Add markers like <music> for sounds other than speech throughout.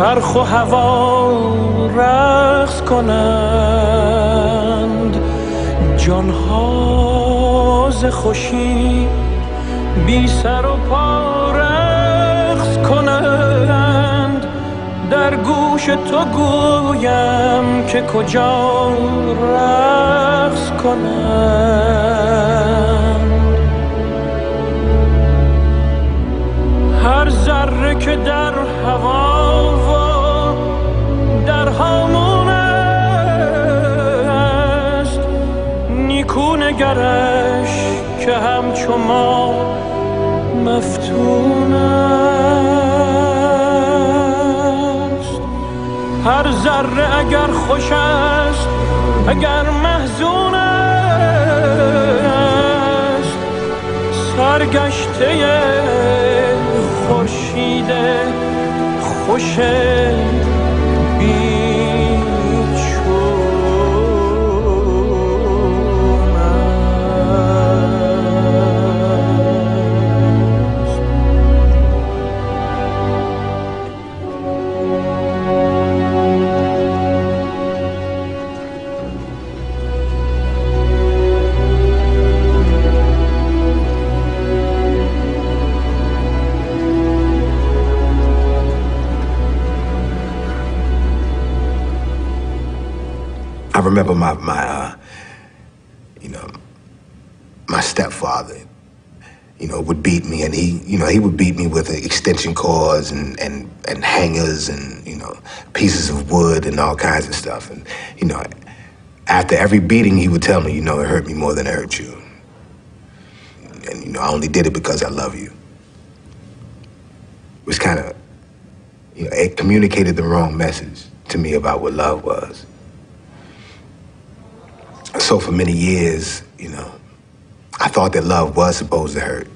چرخ و هوا رقص کنند. جانها ز خوشی بی سر و پا رقص کنند. در گوش تو گویم که کجا ذره اگر خوش است اگر محزون است. سرگشته خورشید خوش remember my my uh, you know my stepfather you know would beat me and he you know he would beat me with extension cords and and and hangers and you know pieces of wood and all kinds of stuff. And you know after every beating he would tell me you know it hurt me more than it hurt you. And you know I only did it because I love you. It was kind of you know it communicated the wrong message to me about what love was so for many years, you know, I thought that love was supposed to hurt.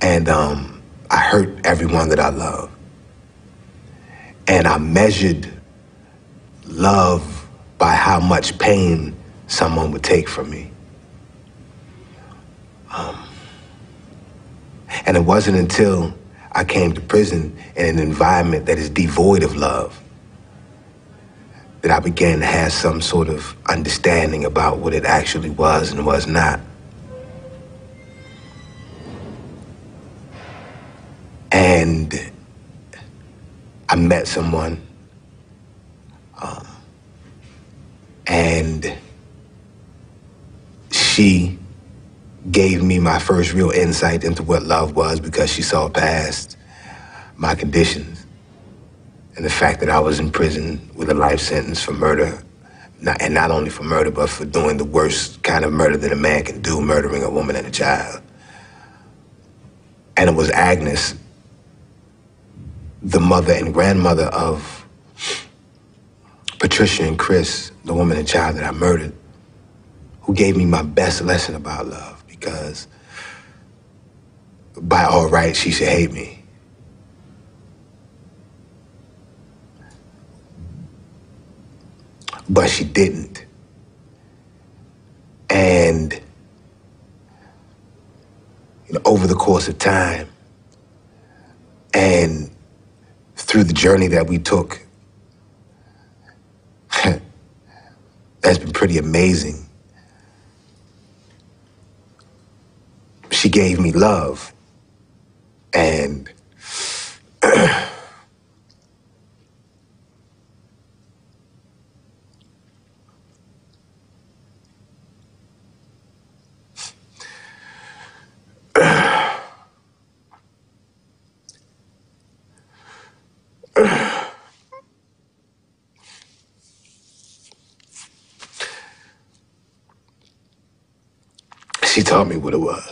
And um, I hurt everyone that I love. And I measured love by how much pain someone would take from me. Um, and it wasn't until I came to prison in an environment that is devoid of love that I began to have some sort of understanding about what it actually was and was not. And I met someone, um, and she gave me my first real insight into what love was because she saw past my conditions and the fact that I was in prison with a life sentence for murder, not, and not only for murder, but for doing the worst kind of murder that a man can do, murdering a woman and a child. And it was Agnes, the mother and grandmother of Patricia and Chris, the woman and child that I murdered, who gave me my best lesson about love because by all rights, she should hate me. But she didn't. And you know, over the course of time and through the journey that we took, <laughs> that's been pretty amazing. She gave me love and <clears throat> she taught me what it was.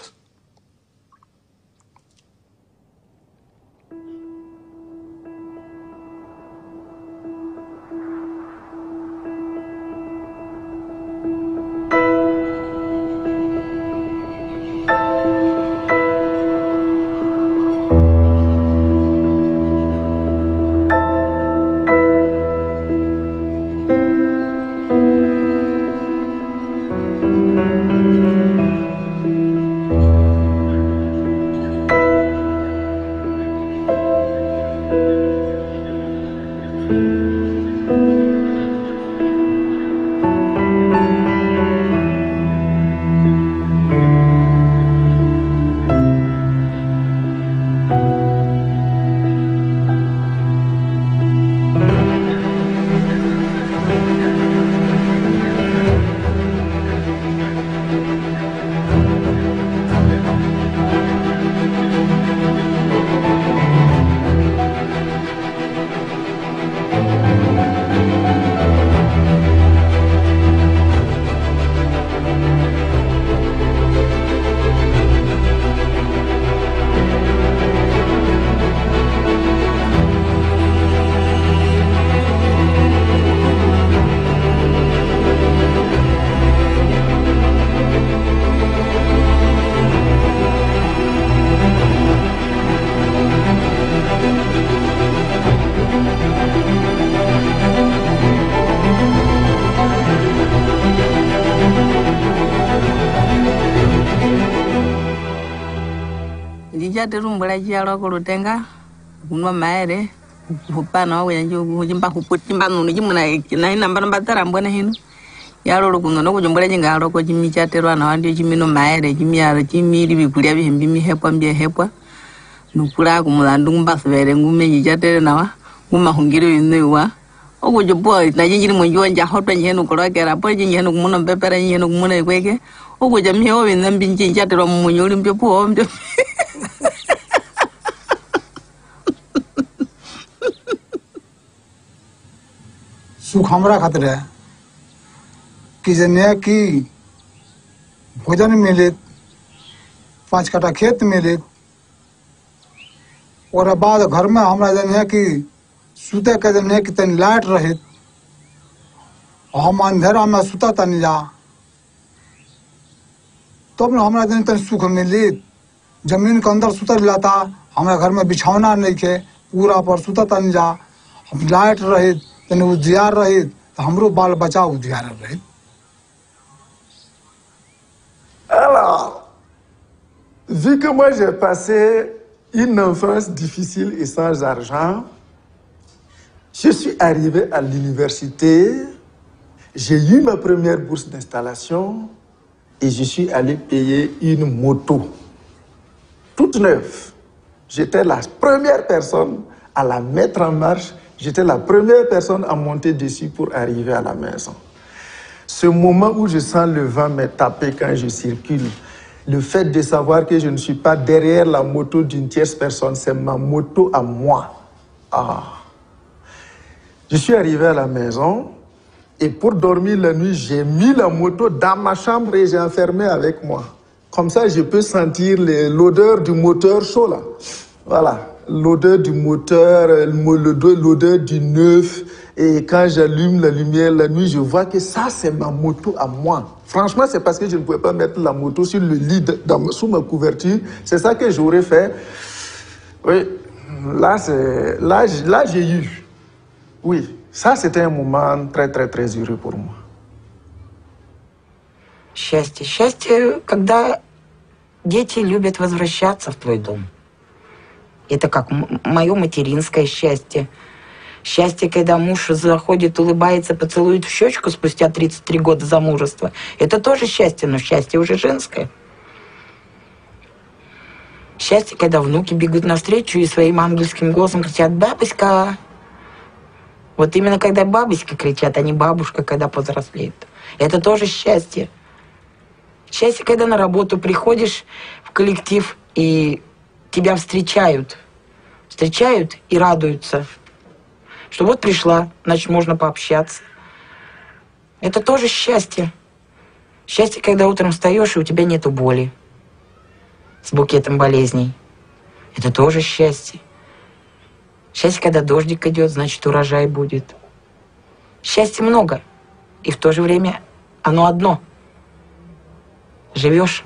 jatirumbula cialo kulutenga kunwa maere hupana wakuyanjimba huputimba nunu jimuna nahi namba namba tarambona hinu. Yalolo kunono kujumbula jingaloko jimi chaterwana wandio jimino maere jimialo jimili bikulya bihimbi mihepwa mbyehepwa nukula kumulandu ngumbasuvere ngumenyi chatere nawa ngumahungiro yunoiwa okujupuwa najinjili mwenjiwa njahotwa nyihenu kulokera po jinjihenu kumuna mpepera nyihenu kumuna ikweke. Okuja miho bina mbinji nchaterwa mumunyuli mbyo puho mbyo सुख हमरा खातिर है कि जने की भोजन मिले पाँच कट्ठा खेत मिले और बाद घर में हमरा जने कि सुते के जने कि तनी लाइट रहे हम अंधेरा में सुता तनी जा तब न हमरा जने तनी सुख मिली ज़मीन के अंदर सुतर लाता हमरा घर में बिछौना नहीं के पूरा पर सुता तनी जा हम लाइट रहे तनी उजियार रहे तो हमरो बाल बच्चा उजियार रहे Alors, vu que moi j'ai passé une enfance difficile et sans argent, je suis arrivé à l'université, j'ai eu ma première bourse d'installation et je suis allé payer une moto, toute neuve. J'étais la première personne à la mettre en marche, j'étais la première personne à monter dessus pour arriver à la maison. Ce moment où je sens le vent me taper quand je circule, le fait de savoir que je ne suis pas derrière la moto d'une tierce personne, c'est ma moto à moi. Ah. Je suis arrivé à la maison et pour dormir la nuit, j'ai mis la moto dans ma chambre et j'ai enfermé avec moi. Comme ça, je peux sentir l'odeur du moteur chaud là. Voilà, l'odeur du moteur, euh, l'odeur du neuf. Et quand j'allume la lumière la nuit, je vois que ça, c'est ma moto à moi. Franchement, c'est parce que je ne pouvais pas mettre la moto sur le lit, sous ma couverture. C'est ça que j'aurais fait. Oui, là, là, là, j'ai eu. Oui, ça, c'était un moment très, très, très heureux pour moi. Счастье. Счастье, когда дети любят возвращаться в твой дом. Это как мое материнское счастье. Счастье, когда муж заходит, улыбается, поцелует в щечку спустя 33 года замужества. Это тоже счастье, но счастье уже женское. Счастье, когда внуки бегут навстречу и своим ангельским голосом кричат «Бабушка!». Вот именно когда бабушка кричат, а не бабушка, когда повзрослеет. Это тоже счастье. Счастье, когда на работу приходишь в коллектив и тебя встречают. Встречают и радуются. Что вот пришла, значит, можно пообщаться. Это тоже счастье. Счастье, когда утром встаешь, и у тебя нету боли с букетом болезней. Это тоже счастье. Счастье, когда дождик идет, значит, урожай будет. Счастья много. И в то же время оно одно. Живешь,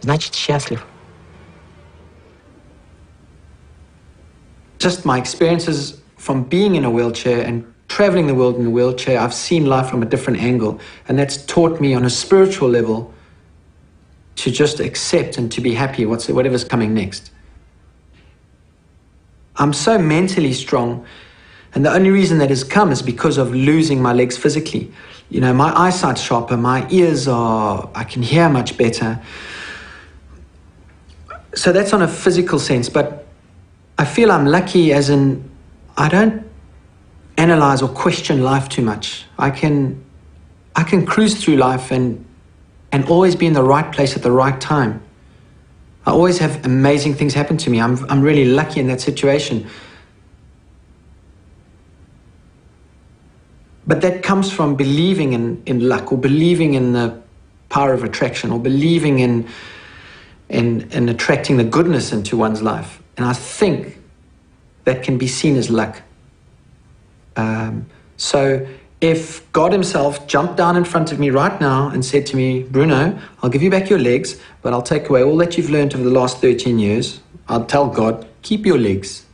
значит, счастлив. just my experiences from being in a wheelchair and traveling the world in a wheelchair, I've seen life from a different angle. And that's taught me on a spiritual level to just accept and to be happy whatever's coming next. I'm so mentally strong And the only reason that has come is because of losing my legs physically. You know, my eyesight's sharper, my ears are, I can hear much better. So that's on a physical sense, but I feel I'm lucky as in I don't analyze or question life too much. I can I can cruise through life and and always be in the right place at the right time. I always have amazing things happen to me. I'm I'm really lucky in that situation. But that comes from believing in, in luck or believing in the power of attraction or believing in, in, in attracting the goodness into one's life. And I think that can be seen as luck. Um, so if God Himself jumped down in front of me right now and said to me, Bruno, I'll give you back your legs, but I'll take away all that you've learned over the last 13 years, I'll tell God, keep your legs.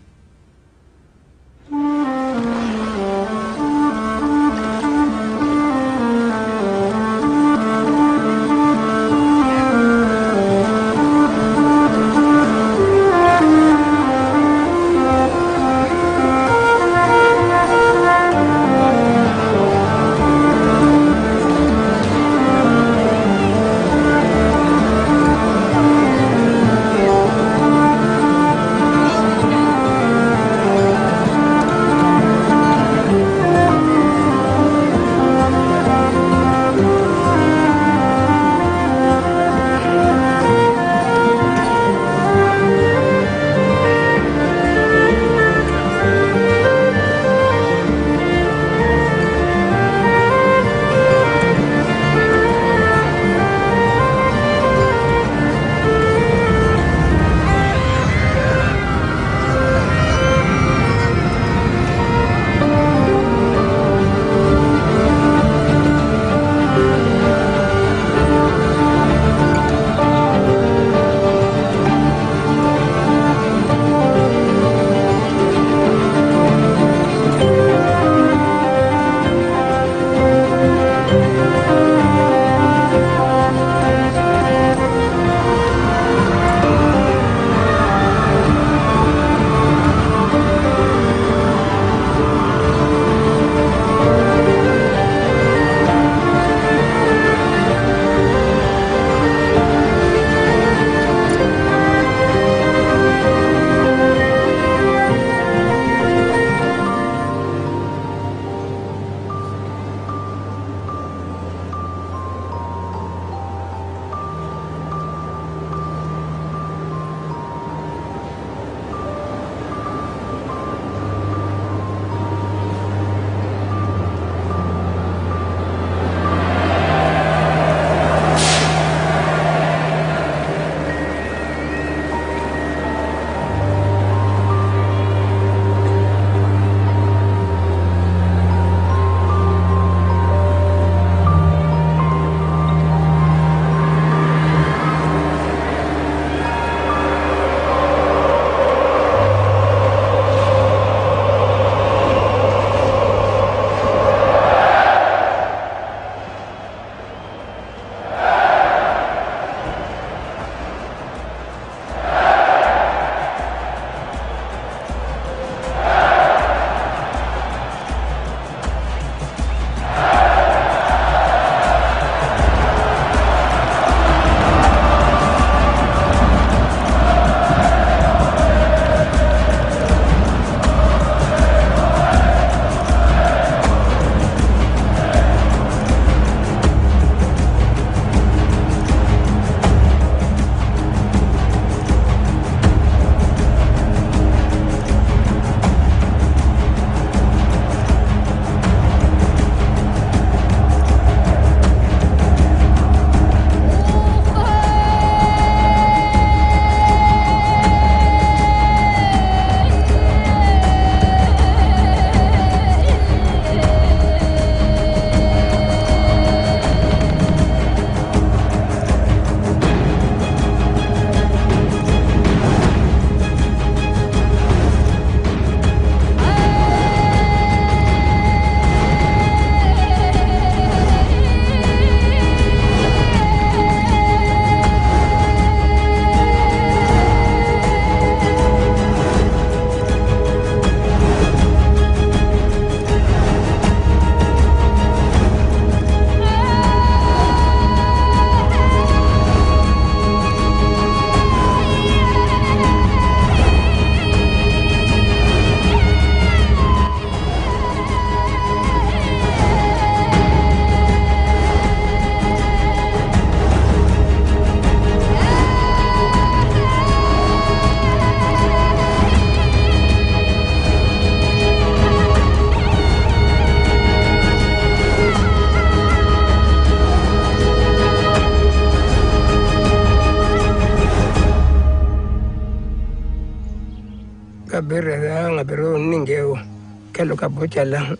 ka bo callan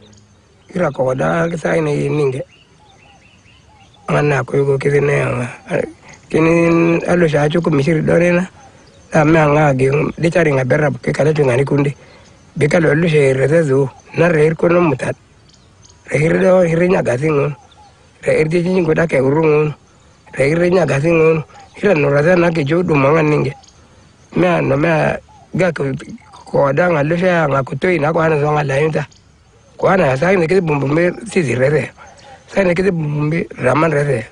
ira ko da sa ina yi ninge anna ko yugo kizine yanga kini alo sha chuku misiri dorena ame anga gi de chari nga berra ke kala tu ngani kunde be kala lo she reza zu na reir ko no mutat reir do reir nya gasingo reir de jin ko da ke urungo reir nya gasingo ira no raza na ke jodu manga ninge me no me ga ko koda nga lusha nga kutoi na kwa na zonga la yunta kwa na sa ni kiti bumbumbe sisi rere sa ni kiti bumbumbe raman rere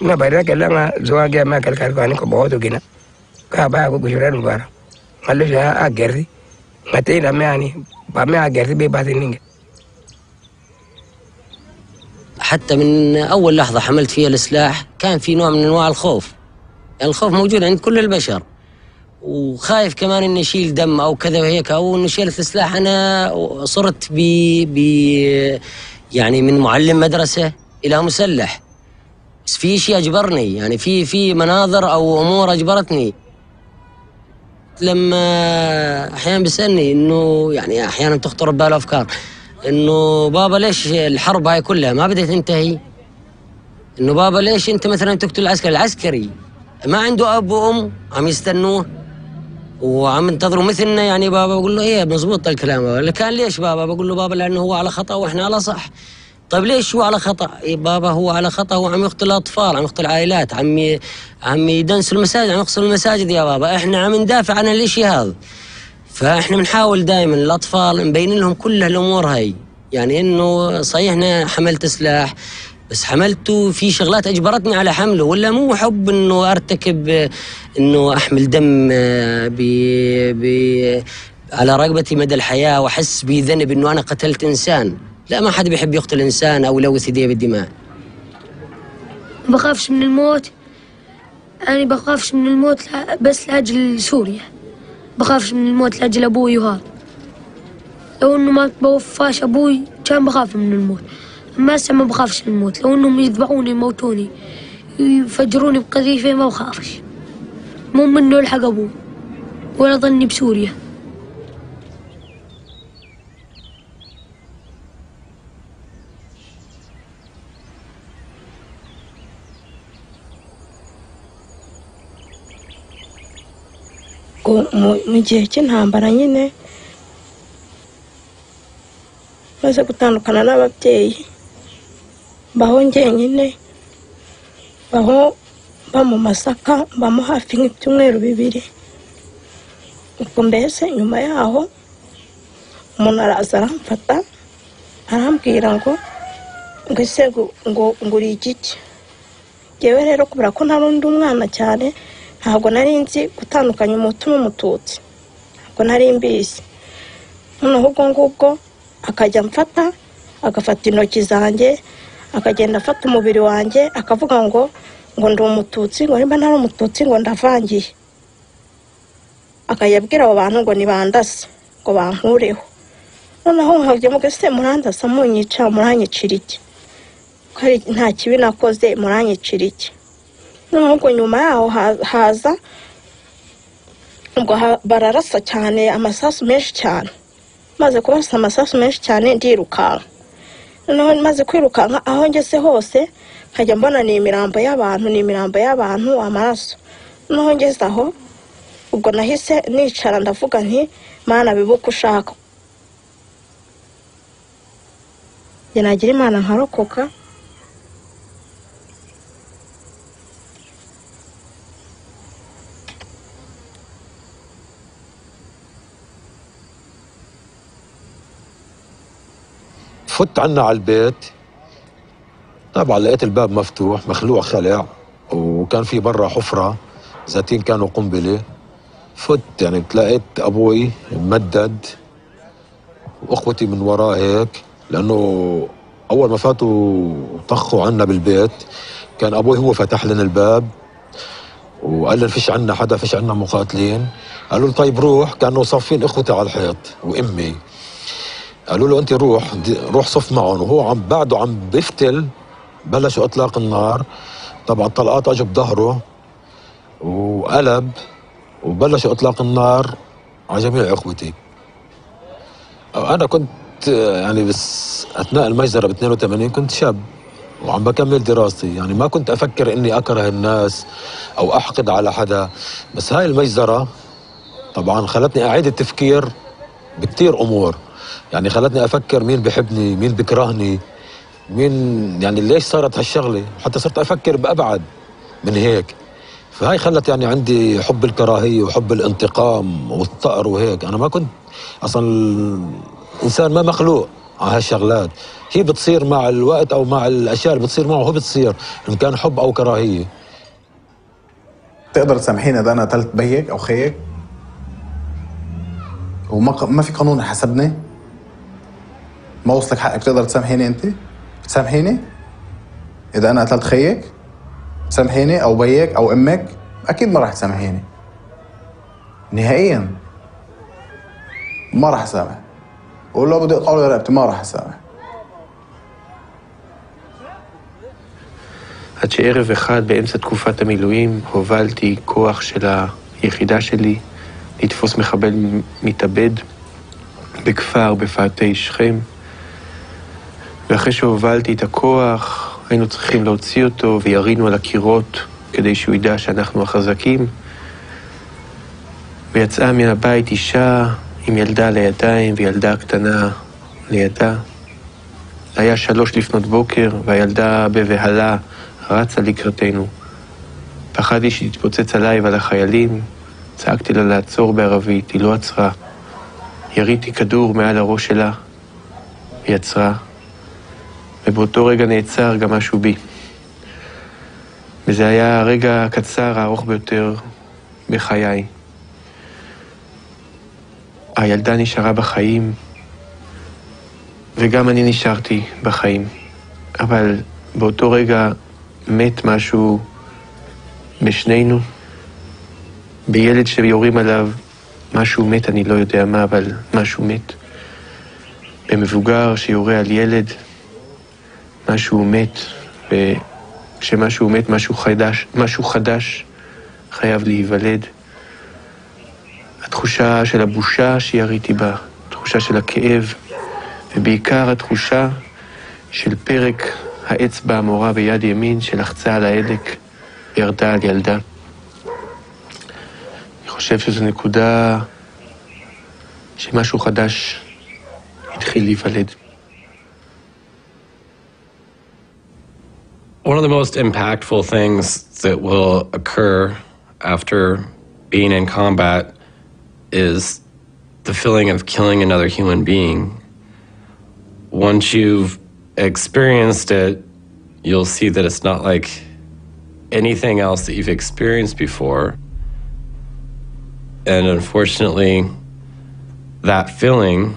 na bayra kala nga zonga gya ma kal kar kwani ko bodo gina ka ba ko gushura nu bara nga lusha a gerri nga te na me ani ba me a gerri be ba ninge حتى من اول لحظه حملت فيها السلاح كان في نوع من انواع الخوف الخوف موجود عند كل البشر وخايف كمان إني أشيل دم أو كذا وهيك أو انه شيلت السلاح. أنا صرت ب ب يعني من معلم مدرسة إلى مسلح. بس في شيء أجبرني يعني في في مناظر أو أمور أجبرتني. لما أحيانا بيسألني إنه يعني أحيانا تخطر بباله أفكار. إنه بابا ليش الحرب هاي كلها ما بدها تنتهي؟ إنه بابا ليش أنت مثلا تقتل العسكري؟ العسكري ما عنده أب وأم عم يستنوه. وعم ينتظروا مثلنا يعني بابا بقول له إيه مزبوط الكلام بابا كان ليش بابا؟ بقول له بابا لأنه هو على خطأ وإحنا على صح. طيب ليش هو على خطأ؟ إيه بابا هو على خطأ هو عم يقتل اطفال عم يقتل عائلات عم ي... عم يدنس المساجد عم يقصر المساجد يا بابا. إحنا عم ندافع عن الإشي هذا. فإحنا بنحاول دائما الأطفال نبين لهم كل هالأمور هاي. يعني إنه صحيح حملت سلاح بس حملته في شغلات أجبرتني على حمله ولا مو حب إنه أرتكب إنه أحمل دم ب ب على رقبتي مدى الحياة وأحس بذنب إنه أنا قتلت إنسان. لا ما حد بيحب يقتل إنسان أو يلوث يديه بالدماء. ما بخافش من الموت. أنا بخافش من الموت بس لأجل سوريا. بخافش من الموت لأجل أبوي وهذا لو إنه ما بوفاش أبوي كان بخاف من الموت. هسه ما بخافش الموت. لو إنهم يذبحوني يموتوني يفجروني بقذيفة ما بخافش. مو منه يلحق أبوي ولا ظني بسوريا. Mu gihe cy'intambara nyine. Maze gutandukana n'ababyeyi mbaho njyenyine. Mbaho mba mu masaka mbamo hafi nk'ibyumweru bibiri. Ubwo mbese nyuma yaho umuntu araza aramfata arambwira ngo ngo ese ngo- uri igiki ngewe rero kubera ko nta n'undi umwana cyane ntabwo nari nzi gutandukanya umutu n'umututsi ntabwo nari mbizi. Noneho ubwo ngubwo akajya amfata agafata intoki zanjye akagenda afata umubiri wanjye akavuga ngo ngo ndi umututsi ngo nimba ntari umututsi ngo ndavangiye. Akajya abwira abo bantu ngo nibandase ngo bankureho. Noneho nkajya muga se murandasa munyica muranyicira iki? Nta kibi nakoze muranyicira iki? Noneho ubwo nyuma yaho ha- haza ubwo bararasa cyane amasasu menshi cyane. Maze kurasa amasasu menshi cyane ndirukanka. Noneho maze kwirukanka aho ngeze hose nkajya mbona ni imirambo y'abantu ni imirambo y'abantu amaraso. Noneho ngeze aho ubwo nahise nicara ndavuga nti mana bibuke ushaka. Nagira imana nkarokoka فت عنا على البيت. طبعا لقيت الباب مفتوح مخلوع خلع وكان في برا حفرة ذاتين كانوا قنبلة. فت يعني تلاقيت أبوي ممدد وأخوتي من وراه هيك لأنه أول ما فاتوا طخوا عنا بالبيت كان أبوي هو فتح لنا الباب وقال لنا فيش عنا حدا فيش عنا مقاتلين. قالوا طيب روح كانوا صافين إخوتي على الحيط وأمي. قالوا له انت روح روح صف معهم. وهو عم بعده عم بيفتل بلشوا اطلاق النار. طبعا طلقات اجوا بظهره وقلب وبلشوا اطلاق النار على جميع اخوتي. أنا كنت يعني بس اثناء المجزرة ب 82 كنت شاب وعم بكمل دراستي. يعني ما كنت أفكر اني اكره الناس أو احقد على حدا. بس هاي المجزرة طبعا خلتني اعيد التفكير بكتير امور. يعني خلتني أفكر مين بحبني مين بكرهني مين يعني ليش صارت هالشغلة؟ حتى صرت أفكر بأبعد من هيك. فهاي خلت يعني عندي حب الكراهية وحب الانتقام والثأر وهيك. أنا ما كنت أصلا الانسان ما مخلوق على هالشغلات. هي بتصير مع الوقت أو مع الأشياء اللي بتصير معه هو بتصير إن كان حب أو كراهية. تقدر تسامحيني إذا أنا قتلت بيك أو خيك؟ وما ما في قانون يحاسبني؟ ما وصلك حقك تقدر تسامحيني انت بتسامحيني اذا انا قتلت خيك تسامحيني او بيك او امك اكيد ما راح تسامحيني نهائيا ما راح اسامح ولو بدي اقطع له رقبتي ما راح اسامح עד שערב אחד באמצע תקופת המילואים הובלתי כוח של היחידה שלי לתפוס מחבל מתאבד בכפר בפאתי שכם. ואחרי שהובלתי את הכוח, היינו צריכים להוציא אותו וירינו על הקירות כדי שהוא ידע שאנחנו החזקים. ויצאה מן הבית אישה עם ילדה על הידיים וילדה קטנה לידה. היה שלוש לפנות בוקר, והילדה בבהלה רצה לקראתנו. פחדתי שתתפוצץ עליי ועל החיילים, צעקתי לה לעצור בערבית, היא לא עצרה. יריתי כדור מעל הראש שלה, היא עצרה, ובאותו רגע נעצר גם משהו בי. וזה היה הרגע הקצר הארוך ביותר בחיי. הילדה נשארה בחיים, וגם אני נשארתי בחיים. אבל באותו רגע מת משהו בשנינו. בילד שיורים עליו, משהו מת, אני לא יודע מה, אבל משהו מת. במבוגר שיורה על ילד, משהו מת, וכשמשהו מת, משהו חדש, משהו חדש חייב להיוולד. התחושה של הבושה שיריתי בה, התחושה של הכאב, ובעיקר התחושה של פרק האצבע המורה ביד ימין שלחצה על ההדק וירדה על ילדה. אני חושב שזו נקודה שמשהו חדש התחיל להיוולד. One of the most impactful things that will occur after being in combat is the feeling of killing another human being. Once you've experienced it, you'll see that it's not like anything else that you've experienced before. And unfortunately, that feeling,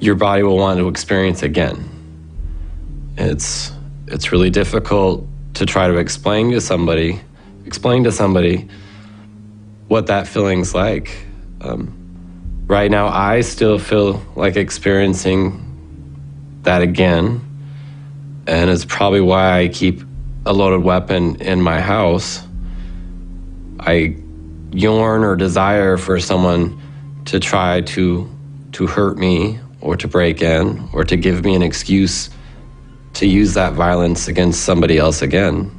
your body will want to experience again. It's it's really difficult to try to explain to somebody, explain to somebody what that feeling's like. Um, right now, I still feel like experiencing that again, and it's probably why I keep a loaded weapon in my house. I yearn or desire for someone to try to to hurt me or to break in or to give me an excuse to use that violence against somebody else again.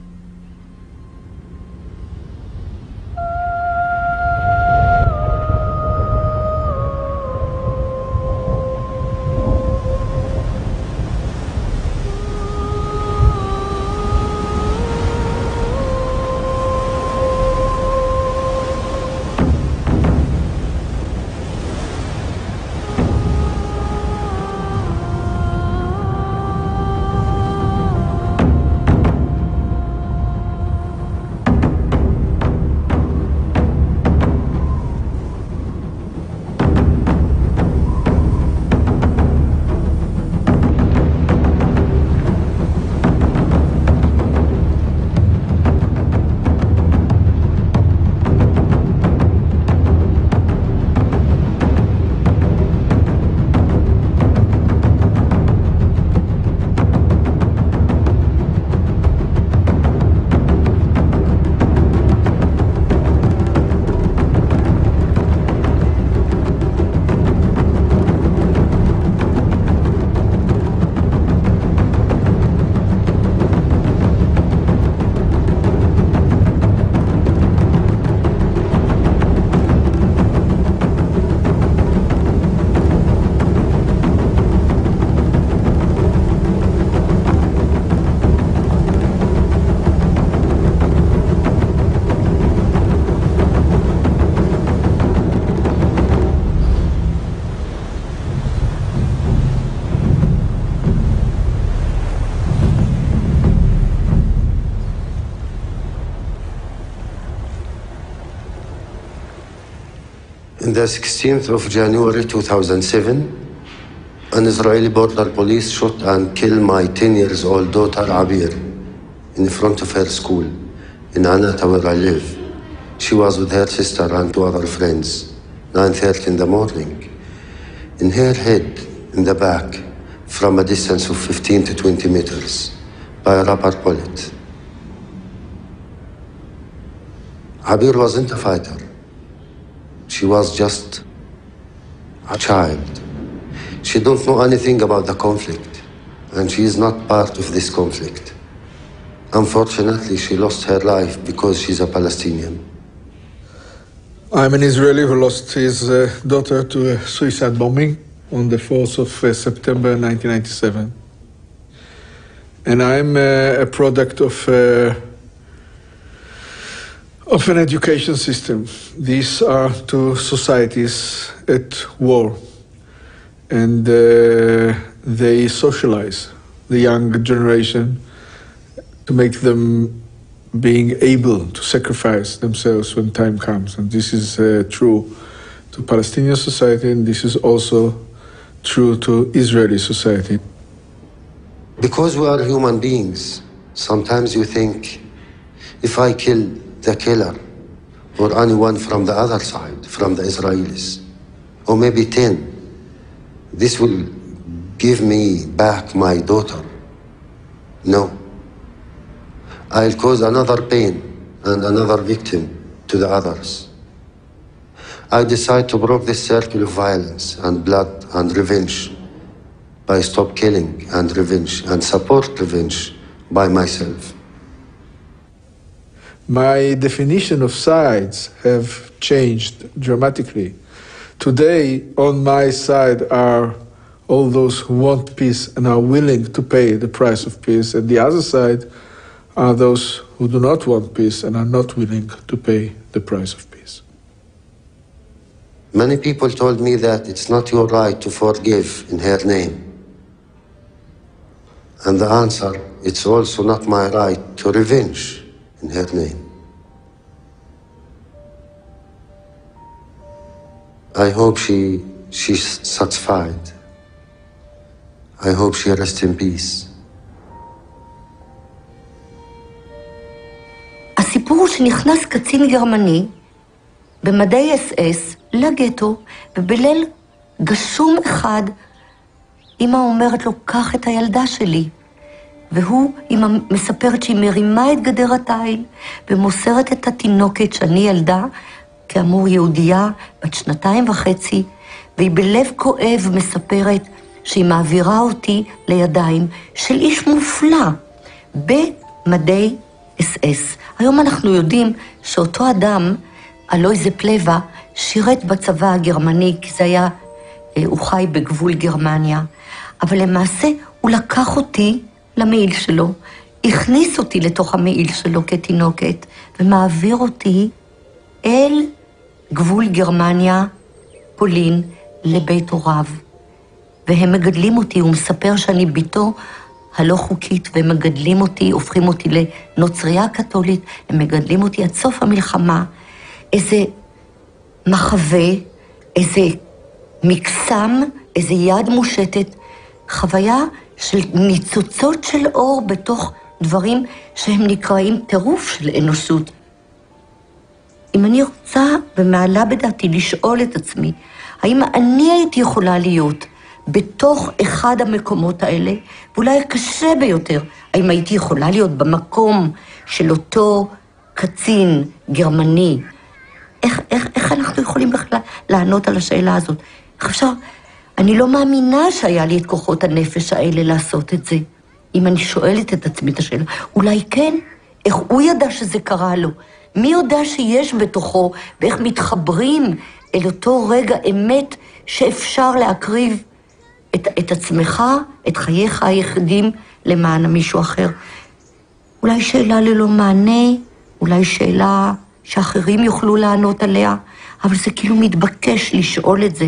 16th of January 2007, an Israeli border police shot and killed my 10 years old daughter Abir in front of her school in Anata where I live. She was with her sister and two other friends, 9.30 in the morning. In her head, in the back, from a distance of 15 to 20 meters, by a rubber bullet. Abir wasn't a fighter. She was just a child. She don't know anything about the conflict, and she is not part of this conflict. Unfortunately, she lost her life because she's a Palestinian. I'm an Israeli who lost his uh, daughter to a suicide bombing on the 4th of uh, September 1997. And I'm uh, a product of, uh, of an education system. These are two societies at war. And uh, they socialize the young generation to make them being able to sacrifice themselves when time comes. And this is uh, true to Palestinian society, and this is also true to Israeli society. Because we are human beings, sometimes you think if I kill the killer or anyone from the other side, from the Israelis, or maybe 10, this will give me back my daughter. No. I'll cause another pain and another victim to the others. I decide to break this circle of violence and blood and revenge by stop killing and revenge and support revenge by myself. My definition of sides have changed dramatically. Today, on my side are all those who want peace and are willing to pay the price of peace, and the other side are those who do not want peace and are not willing to pay the price of peace. Many people told me that it's not your right to forgive in her name. And the answer, it's also not my right to revenge in her name. I hope she she's satisfied. I hope she rests in peace. הסיפור הוא שנכנס קצין גרמני במדי אס אס לגטו, ובליל גשום אחד, אמא אומרת לו, קח את הילדה שלי. והוא, אמא מספרת שהיא מרימה את גדר התיל ומוסרת את התינוקת, שאני ילדה, כאמור יהודייה, בת שנתיים וחצי, והיא בלב כואב מספרת שהיא מעבירה אותי לידיים של איש מופלא במדי אס אס. היום אנחנו יודעים שאותו אדם, אלויזה פלווה, שירת בצבא הגרמני, כי זה היה, אה, הוא חי בגבול גרמניה, אבל למעשה הוא לקח אותי למעיל שלו, הכניס אותי לתוך המעיל שלו כתינוקת, ומעביר אותי אל גבול גרמניה, פולין, לבית הוריו. והם מגדלים אותי, הוא מספר שאני בתו הלא חוקית, והם מגדלים אותי, הופכים אותי לנוצרייה קתולית, הם מגדלים אותי עד סוף המלחמה. איזה מחווה, איזה מקסם, איזה יד מושטת, חוויה של ניצוצות של אור בתוך דברים שהם נקראים טירוף של אנושות. אם אני רוצה ומעלה בדעתי לשאול את עצמי, האם אני הייתי יכולה להיות בתוך אחד המקומות האלה, ואולי הקשה ביותר, האם הייתי יכולה להיות במקום של אותו קצין גרמני? איך, איך, איך אנחנו יכולים בכלל לענות על השאלה הזאת? איך אפשר? אני לא מאמינה שהיה לי את כוחות הנפש האלה לעשות את זה. אם אני שואלת את עצמי את השאלה, אולי כן? איך הוא ידע שזה קרה לו? מי יודע שיש בתוכו, ואיך מתחברים אל אותו רגע אמת שאפשר להקריב את, את עצמך, את חייך היחידים, למען מישהו אחר. אולי שאלה ללא מענה, אולי שאלה שאחרים יוכלו לענות עליה, אבל זה כאילו מתבקש לשאול את זה.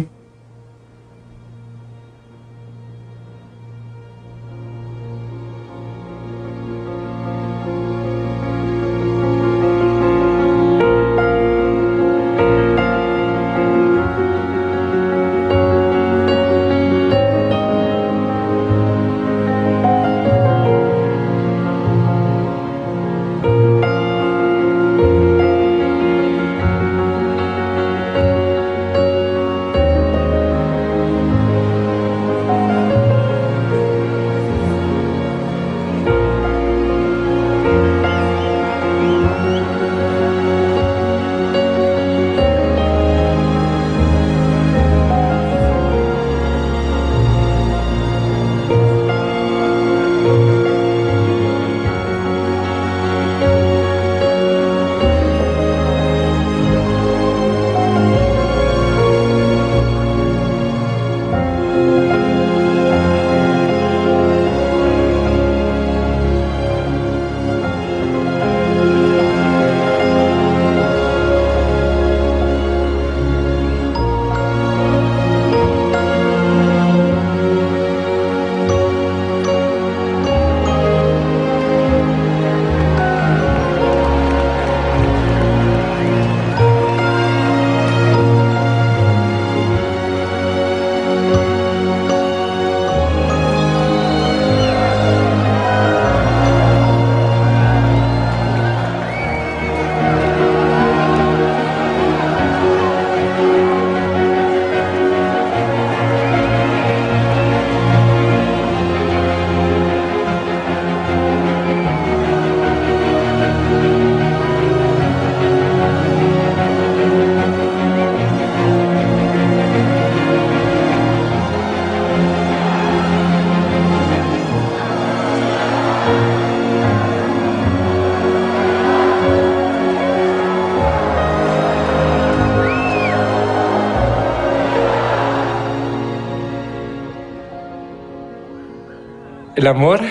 Amor,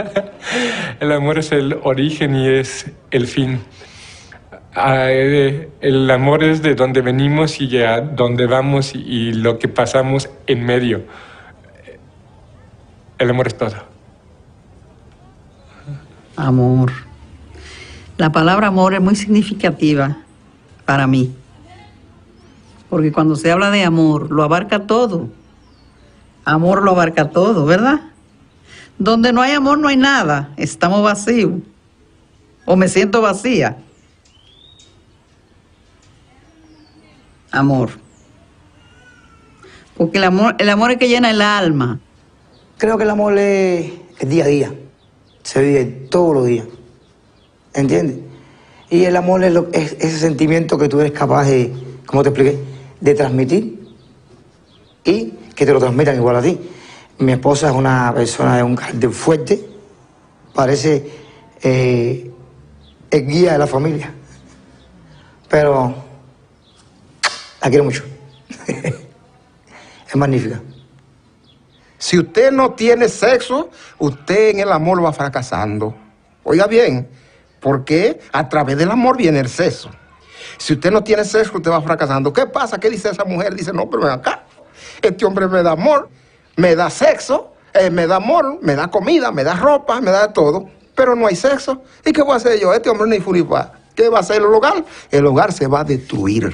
<laughs> el amor es el origen y es el fin. Ah, eh, El amor es de donde venimos y a donde vamos y, y lo que pasamos en medio. El amor es todo. Amor. La palabra amor es muy significativa para mí. Porque cuando se habla de amor, lo abarca todo. Amor lo abarca todo, ¿verdad? Donde no hay amor no hay nada. Estamos vacíos. O me siento vacía. Amor. Porque el amor, el amor es que llena el alma. Creo que el amor es día a día. Se vive todos los días. ¿Entiendes? Y el amor es, lo- es ese sentimiento que tú eres capaz de, como te expliqué, de transmitir y que te lo transmitan igual a ti. Mi esposa es una persona de un carácter fuerte, parece eh, el guía de la familia. Pero la quiero mucho. <laughs> es magnífica. Si usted no tiene sexo, usted en el amor va fracasando. Oiga bien, porque a través del amor viene el sexo. Si usted no tiene sexo, usted va fracasando. ¿Qué pasa? ¿Qué dice esa mujer? Dice, no, pero ven acá. Este hombre me da amor, me da sexo, eh, me da amor, me da comida, me da ropa, me da todo, pero no hay sexo. ¿Y qué voy a hacer yo? Este hombre hay funifa. ¿Qué va a hacer el hogar? El hogar se va a destruir.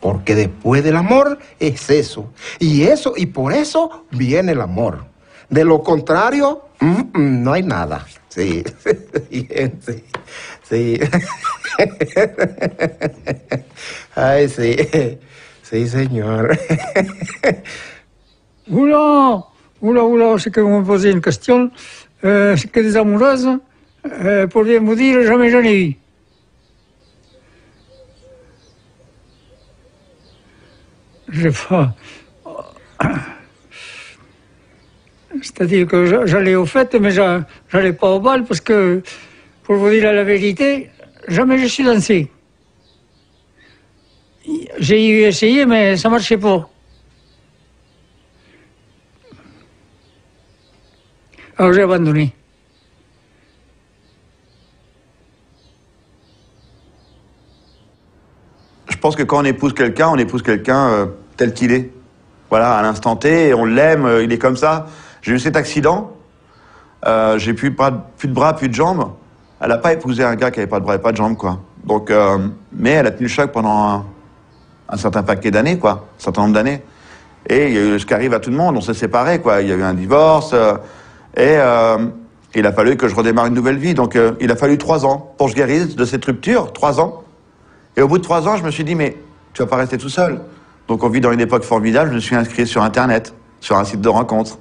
Porque después del amor es eso. Y eso, y por eso viene el amor. De lo contrario, mm, mm, no hay nada. Sí, Bien, <laughs> sí, sí. <laughs> Ay, sí, sí, señor. <laughs> Oula, oula, oula, c'est que vous me posez une question. Euh, c'est que des amoureuses, euh, pour bien vous dire, jamais j'en ai eu. Je pas. C'est-à-dire que j'a- j'allais aux fêtes, mais j'a- j'allais pas au bal parce que, pour vous dire la vérité, jamais je suis dansé. J'ai essayé, mais ça marchait pas. Alors j'ai abandonné. Je pense que quand on épouse quelqu'un, on épouse quelqu'un euh, tel qu'il est. Voilà, à l'instant T, on l'aime, euh, il est comme ça. J'ai eu cet accident, euh, j'ai plus, plus de bras, plus de jambes. Elle n'a pas épousé un gars qui avait pas de bras et pas de jambes, quoi. Donc, mais elle a tenu le choc pendant un, certain paquet d'années, quoi, un certain nombre d'années. Et ce qui arrive à tout le monde, on s'est séparés, quoi. Il y a eu un divorce, et euh, il a fallu que je redémarre une nouvelle vie. Donc, euh, il a fallu trois ans pour que je guérisse de cette rupture, trois ans. Et au bout de trois ans, je me suis dit, mais tu vas pas rester tout seul. Donc on vit dans une époque formidable, je me suis inscrit sur Internet, sur un site de rencontre.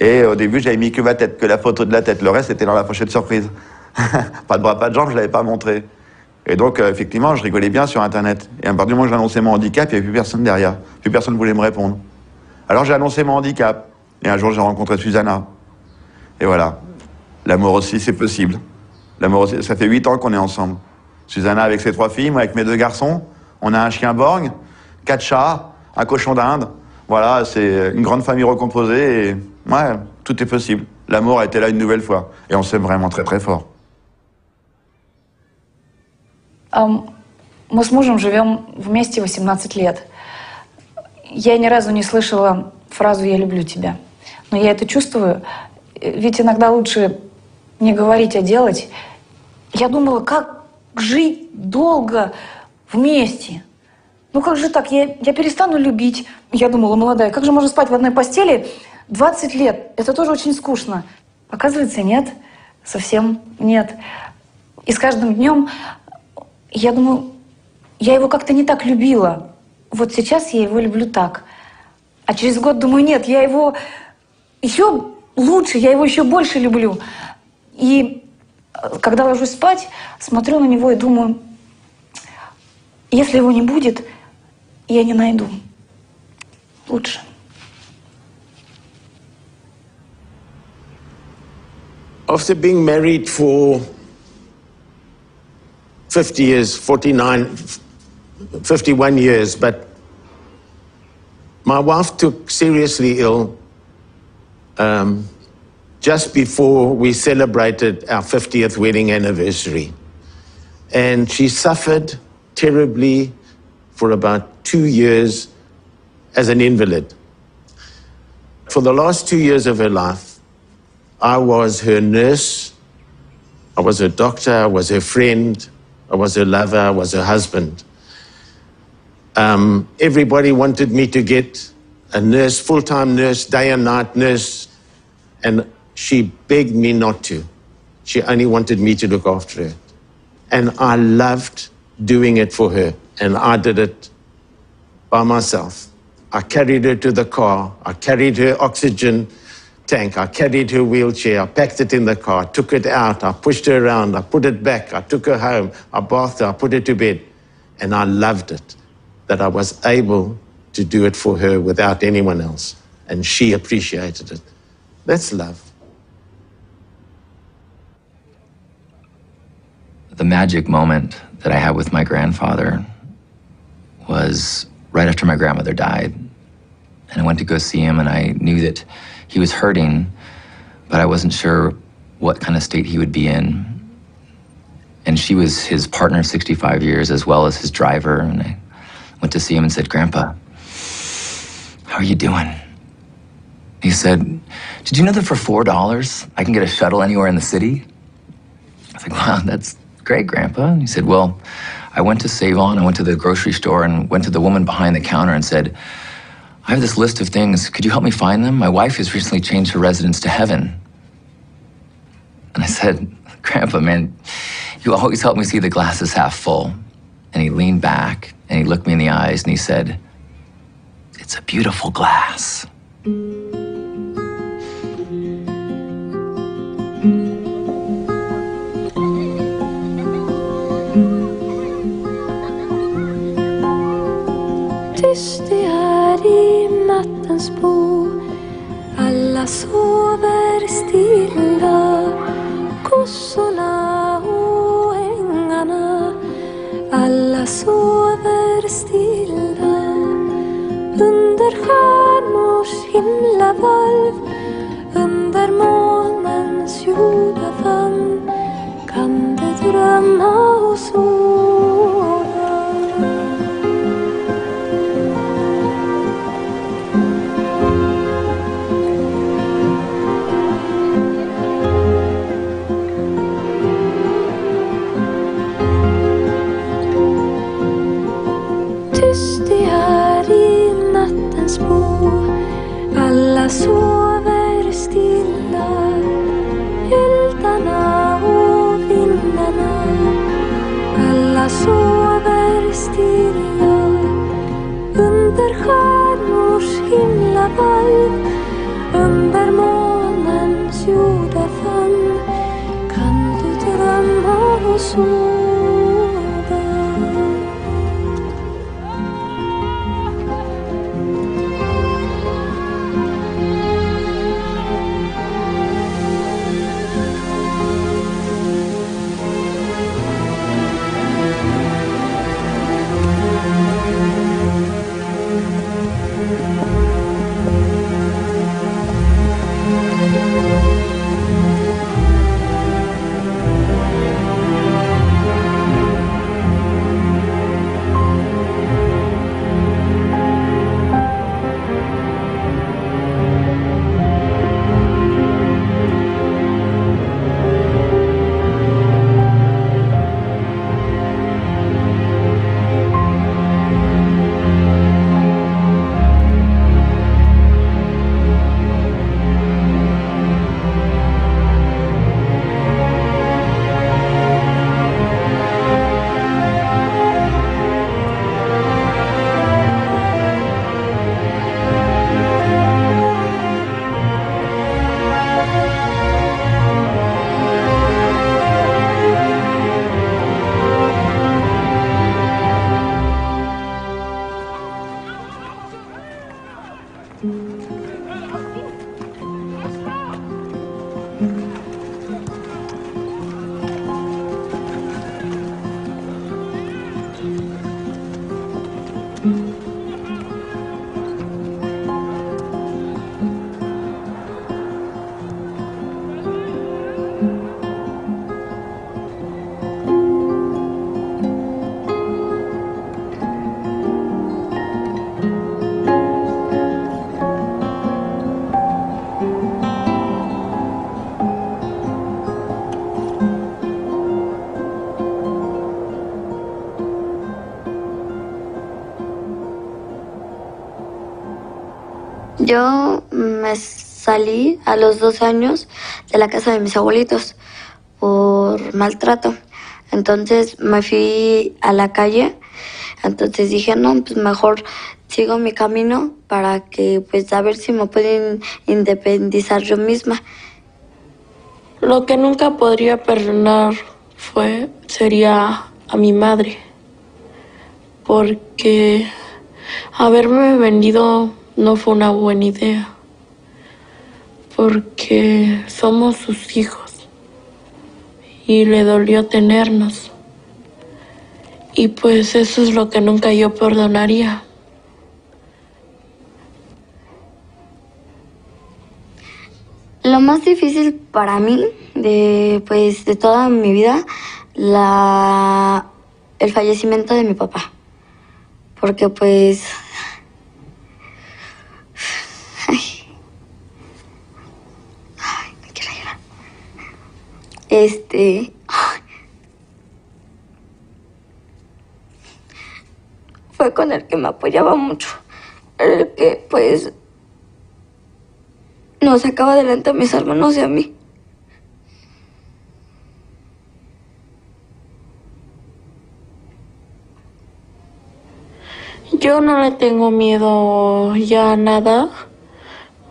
Et au début, j'avais mis que ma tête, que la photo de la tête. Le reste était dans la pochette surprise. <laughs> pas de bras, pas de jambes, je l'avais pas montré. Et donc, euh, effectivement, je rigolais bien sur Internet. Et à partir du moment où annoncé mon handicap, il n'y avait plus personne derrière. Plus personne ne voulait me répondre. Alors j'ai annoncé mon handicap. Et un jour, j'ai rencontré Susanna. Et voilà. L'amour aussi, c'est possible. L'amour aussi, ça fait huit ans qu'on est ensemble. Susanna avec ses trois filles, moi avec mes deux garçons. On a un chien borgne, quatre chats, un cochon d'Inde. Voilà, c'est une grande famille recomposée et ouais, tout est possible. L'amour a été là une nouvelle fois. Et on s'aime vraiment très très fort. Ам, Мы с мужем живем вместе 18 лет. Я ни разу не слышала фразу «я люблю тебя». Но я это чувствую. Ведь иногда лучше не говорить, а делать. Я думала, как жить долго вместе? Ну как же так? Я, я перестану любить. Я думала, молодая, как же можно спать в одной постели 20 лет? Это тоже очень скучно. Оказывается, нет. Совсем нет. И с каждым днем я думаю, я его как-то не так любила. Вот сейчас я его люблю так. А через год думаю, нет, я его еще лучше, я его еще больше люблю. И э, когда ложусь спать, смотрю на него и думаю, если его не будет, я не найду. Лучше. After being married for 50 years, 49, 51 years, but my wife took seriously ill um, just before we celebrated our 50th wedding anniversary. And she suffered terribly for about two years as an invalid. For the last two years of her life, I was her nurse, I was her doctor, I was her friend, I was her lover, I was her husband. Um, everybody wanted me to get a nurse, full time nurse, day and night nurse, and she begged me not to. She only wanted me to look after her. And I loved doing it for her, and I did it by myself. I carried her to the car, I carried her oxygen tank, I carried her wheelchair, I packed it in the car, took it out, I pushed her around, I put it back, I took her home, I bathed her, I put her to bed, and I loved it that I was able to do it for her without anyone else, and she appreciated it. That's love. The magic moment that I had with my grandfather was right after my grandmother died. And I went to go see him, and I knew that he was hurting, but I wasn't sure what kind of state he would be in. And she was his partner 65 years, as well as his driver. And I went to see him and said, Grandpa, how are you doing? He said, Did you know that for $4 I can get a shuttle anywhere in the city? I was like, Wow, that's great, Grandpa. And he said, Well, I went to Save On, I went to the grocery store and went to the woman behind the counter and said, I have this list of things. Could you help me find them? My wife has recently changed her residence to heaven. And I said, Grandpa, man, you always help me see the glass is half full. And he leaned back and he looked me in the eyes and he said, It's a beautiful glass. Tyst det är i nattens bo Alla sover stilla Kossorna och ängarna. Alla sover stilla Under stjärnors himlavalv. Under månens jordafamn Kan du drömma och sova Yo me salí a los dos años de la casa de mis abuelitos por maltrato. Entonces me fui a la calle. Entonces dije, no, pues mejor sigo mi camino para que pues a ver si me pueden independizar yo misma. Lo que nunca podría perdonar fue sería a mi madre porque haberme vendido no fue una buena idea porque somos sus hijos y le dolió tenernos y pues eso es lo que nunca yo perdonaría. Lo más difícil para mí de pues de toda mi vida la el fallecimiento de mi papá. Porque pues ay, ay, me quiero llorar. Este fue con el que me apoyaba mucho. El que pues nos sacaba adelante a mis hermanos y a mí. Yo no le tengo miedo ya a nada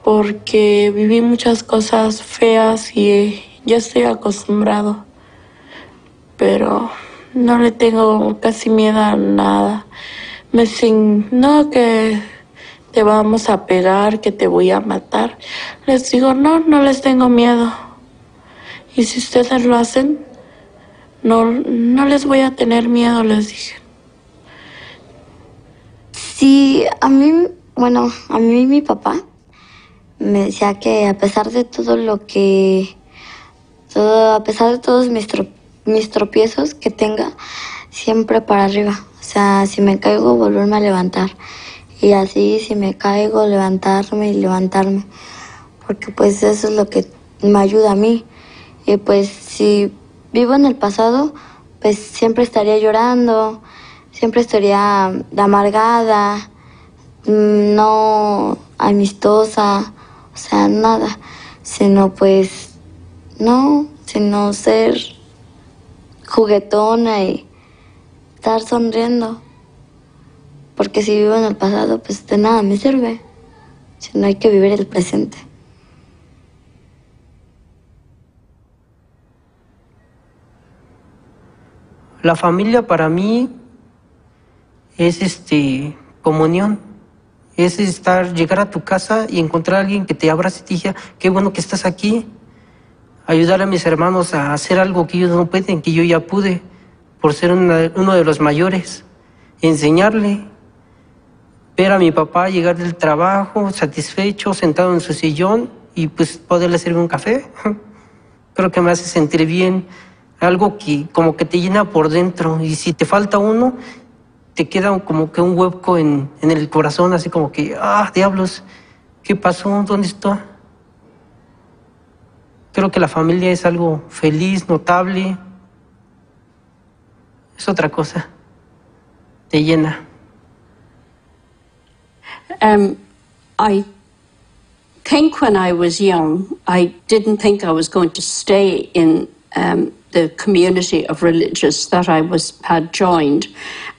porque viví muchas cosas feas y ya estoy acostumbrado. Pero no le tengo casi miedo a nada. Me dicen, no, que te vamos a pegar, que te voy a matar. Les digo, no, no les tengo miedo. Y si ustedes lo hacen, no, no les voy a tener miedo, les dije. Sí, a mí, bueno, a mí mi papá me decía que a pesar de todo lo que, a pesar de todos mis, tro- mis tropiezos que tenga, siempre para arriba. O sea, si me caigo, volverme a levantar. Y así, si me caigo, levantarme y levantarme. Porque pues eso es lo que me ayuda a mí. Y pues si vivo en el pasado, pues siempre estaría llorando, siempre estaría amargada, mm, no amistosa, o sea, nada, sino pues, no, sino ser juguetona y estar sonriendo. Porque si vivo en el pasado, pues de nada me sirve, sino hay que vivir el presente. La familia para mí es este comunión. Es estar, llegar a tu casa y encontrar a alguien que te abrace y te diga, qué bueno que estás aquí. Ayudar a mis hermanos a hacer algo que ellos no pueden, que yo ya pude, por ser uno de los mayores. Enseñarle. Ver a mi papá llegar del trabajo, satisfecho, sentado en su sillón y pues poderle servir un café. <laughs> Creo que me hace sentir bien. Algo que como que te llena por dentro. Y si te falta uno, te queda como que un hueco en, en el corazón, así como que, ah, diablos, ¿qué pasó? ¿Dónde está? Creo que la familia es algo feliz, notable. Es otra cosa. Te llena. Um, I think when I was young, I didn't think I was going to stay in um, the community of religious that I was had joined,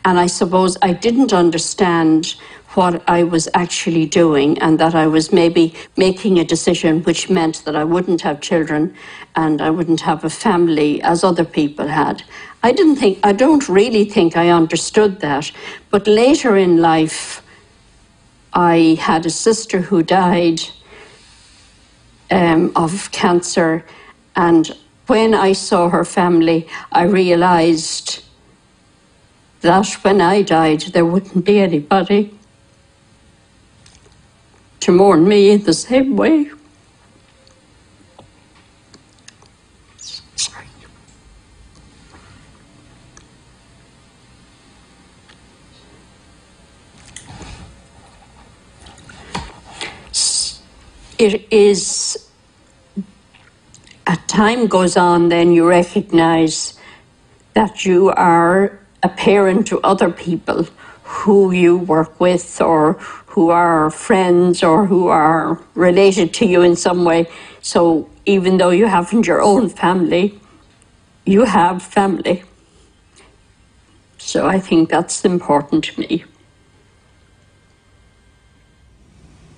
and I suppose I didn't understand what I was actually doing, and that I was maybe making a decision which meant that I wouldn't have children and I wouldn't have a family as other people had. I didn't think, I don't really think I understood that, but later in life. I had a sister who died um, of cancer, and when I saw her family, I realized that when I died, there wouldn't be anybody to mourn me in the same way. It is, as time goes on, then you recognize that you are a parent to other people who you work with or who who are friends or who are related to you in some way. So even though you haven't your own family, you have family. So I think that's important to me.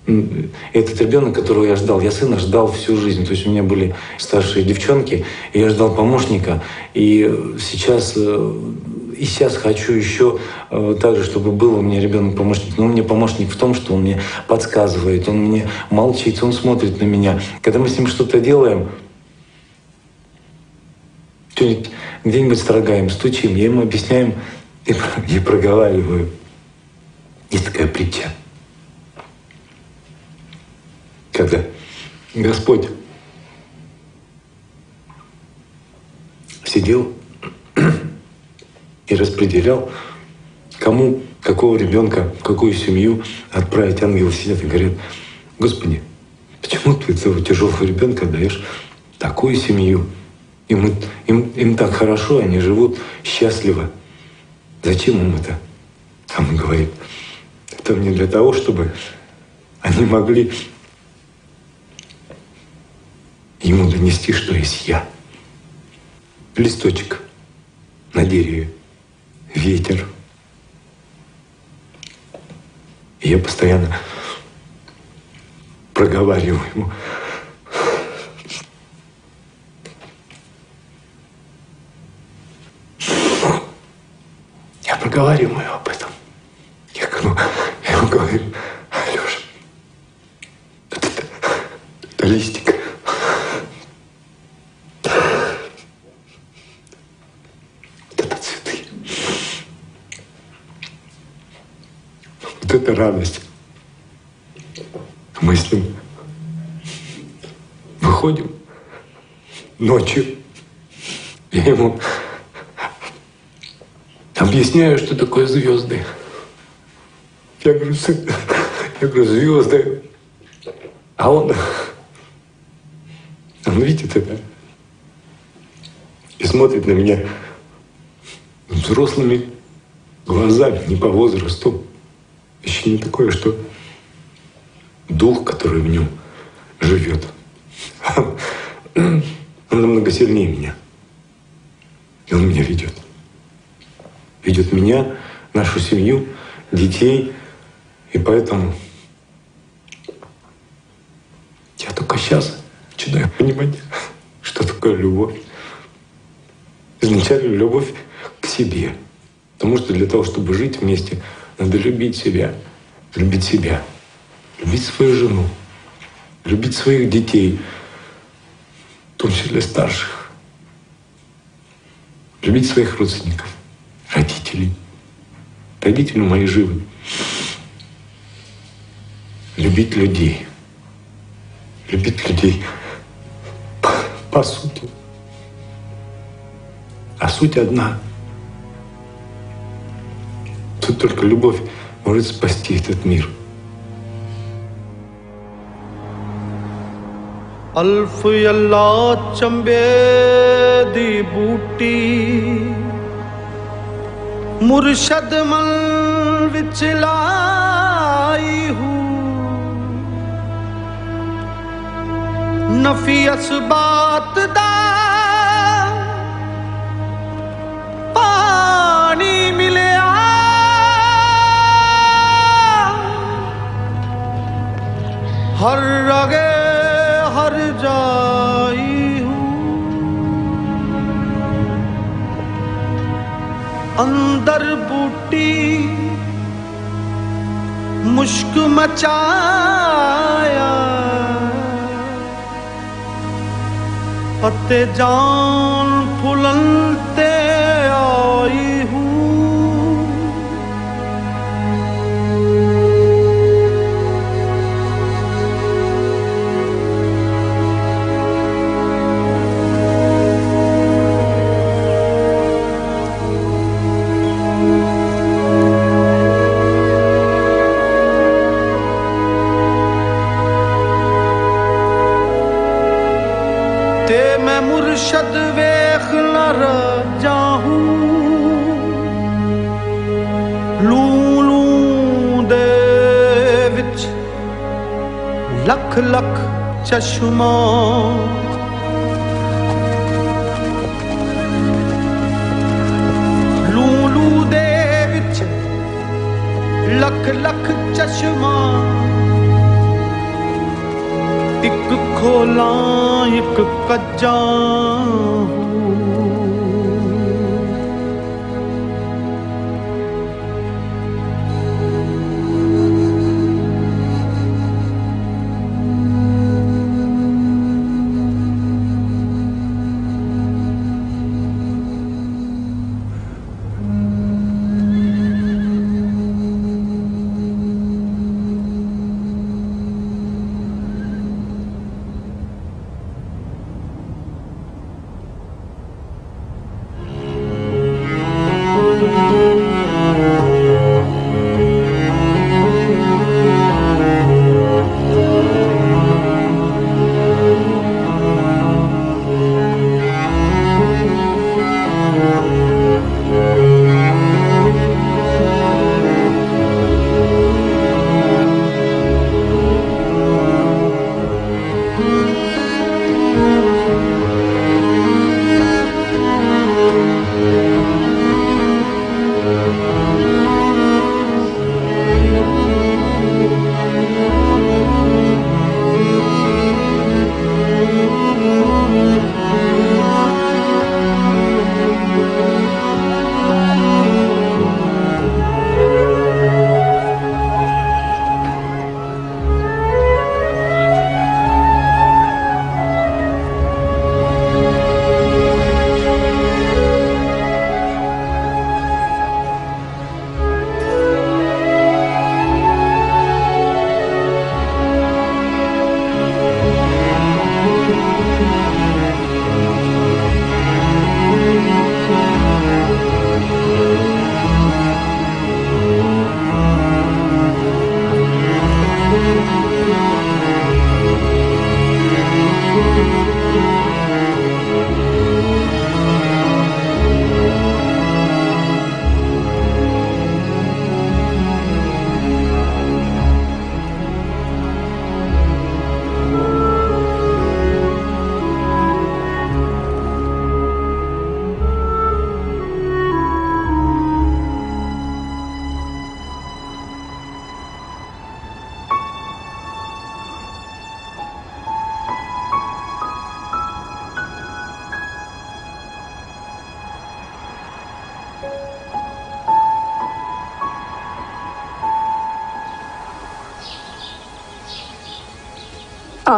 М, Этот ребенок, которого я ждал, я сына ждал всю жизнь. То есть у меня были старшие девчонки, и я ждал помощника. И э, сейчас, э, и сейчас хочу еще э, так же, чтобы был у меня ребенок-помощник. Но он мне помощник в том, что он мне подсказывает, он мне молчит, он смотрит на меня. Когда мы с ним что-то делаем, где-нибудь строгаем, стучим, я ему объясняем и, и проговариваю. Есть такая притча. когда Господь сидел и распределял, кому какого ребенка, какую семью отправить ангелы сидят и говорят, Господи, почему ты этого тяжелого ребенка даешь такую семью? Им, им, им так хорошо, они живут счастливо. Зачем им это? А он говорит, это мне для того, чтобы они могли ему донести, что есть я. Листочек на дереве, ветер. И я постоянно проговариваю ему. Я проговариваю ему об этом. Я, говорю, я ему говорю, Алеша, это, это листик. Вот это радость. Мы с ним выходим ночью. Я ему объясняю, что такое звезды. Я говорю, сын, я говорю, звезды. А он, он видит это и смотрит на меня взрослыми глазами, не по возрасту. Еще не такое, что дух, который в нем живет, он намного сильнее меня. И он меня ведет. Ведет меня, нашу семью, детей. И поэтому я только сейчас начинаю понимать, что такое любовь. Изначально любовь к себе. Потому что для того, чтобы жить вместе, надо любить себя. Любить себя. Любить свою жену. Любить своих детей. В том числе старших. Любить своих родственников. Родителей. Родители мои живы. Любить людей. Любить людей по, по сути. А суть одна. Тут только любовь может спасти этот мир. ਅਲਫ ਅੱਲਾ ਚੰਬੇ ਦੀ ਬੂਟੀ ਮੁਰਸ਼ਦ ਮਨ ਵਿੱਚ ਲਾਈ ਹੂੰ ਨਫੀ ਅਸਬਾਤ ਦਾ हर रगे हर जाई हूँ अंदर बूटी मुश्क मचाया पत्ते जान फुलन ਮੁਰਸ਼ਦ ਵੇਖ ਨਾ ਰਾਜਾ ਹੂੰ ਲੂ ਲੂ ਦੇ ਲੱਖ ਲੱਖ ਚਸ਼ਮਾ। ਲੂਲੂ ਦੇ ਵਿੱਚ ਲੱਖ ਲੱਖ ਚਸ਼ਮਾ। ਇੱਕ ਖੋਲਾਂ ਇੱਕ ਕੱਜਾਂ।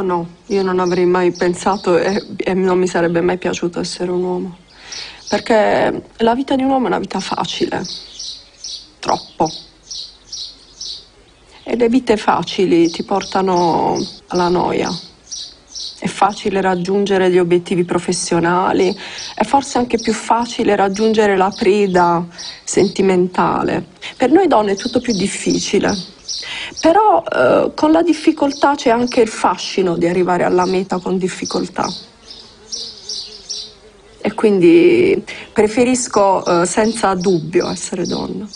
No, io non avrei mai pensato e, e non mi sarebbe mai piaciuto essere un uomo. Perché la vita di un uomo è una vita facile. Troppo. E le vite facili ti portano alla noia. È facile raggiungere gli obiettivi professionali, è forse anche più facile raggiungere la preda sentimentale. Per noi donne è tutto più difficile. Però eh, con la difficoltà c'è anche il fascino di arrivare alla meta con difficoltà. E quindi preferisco eh, senza dubbio essere donna.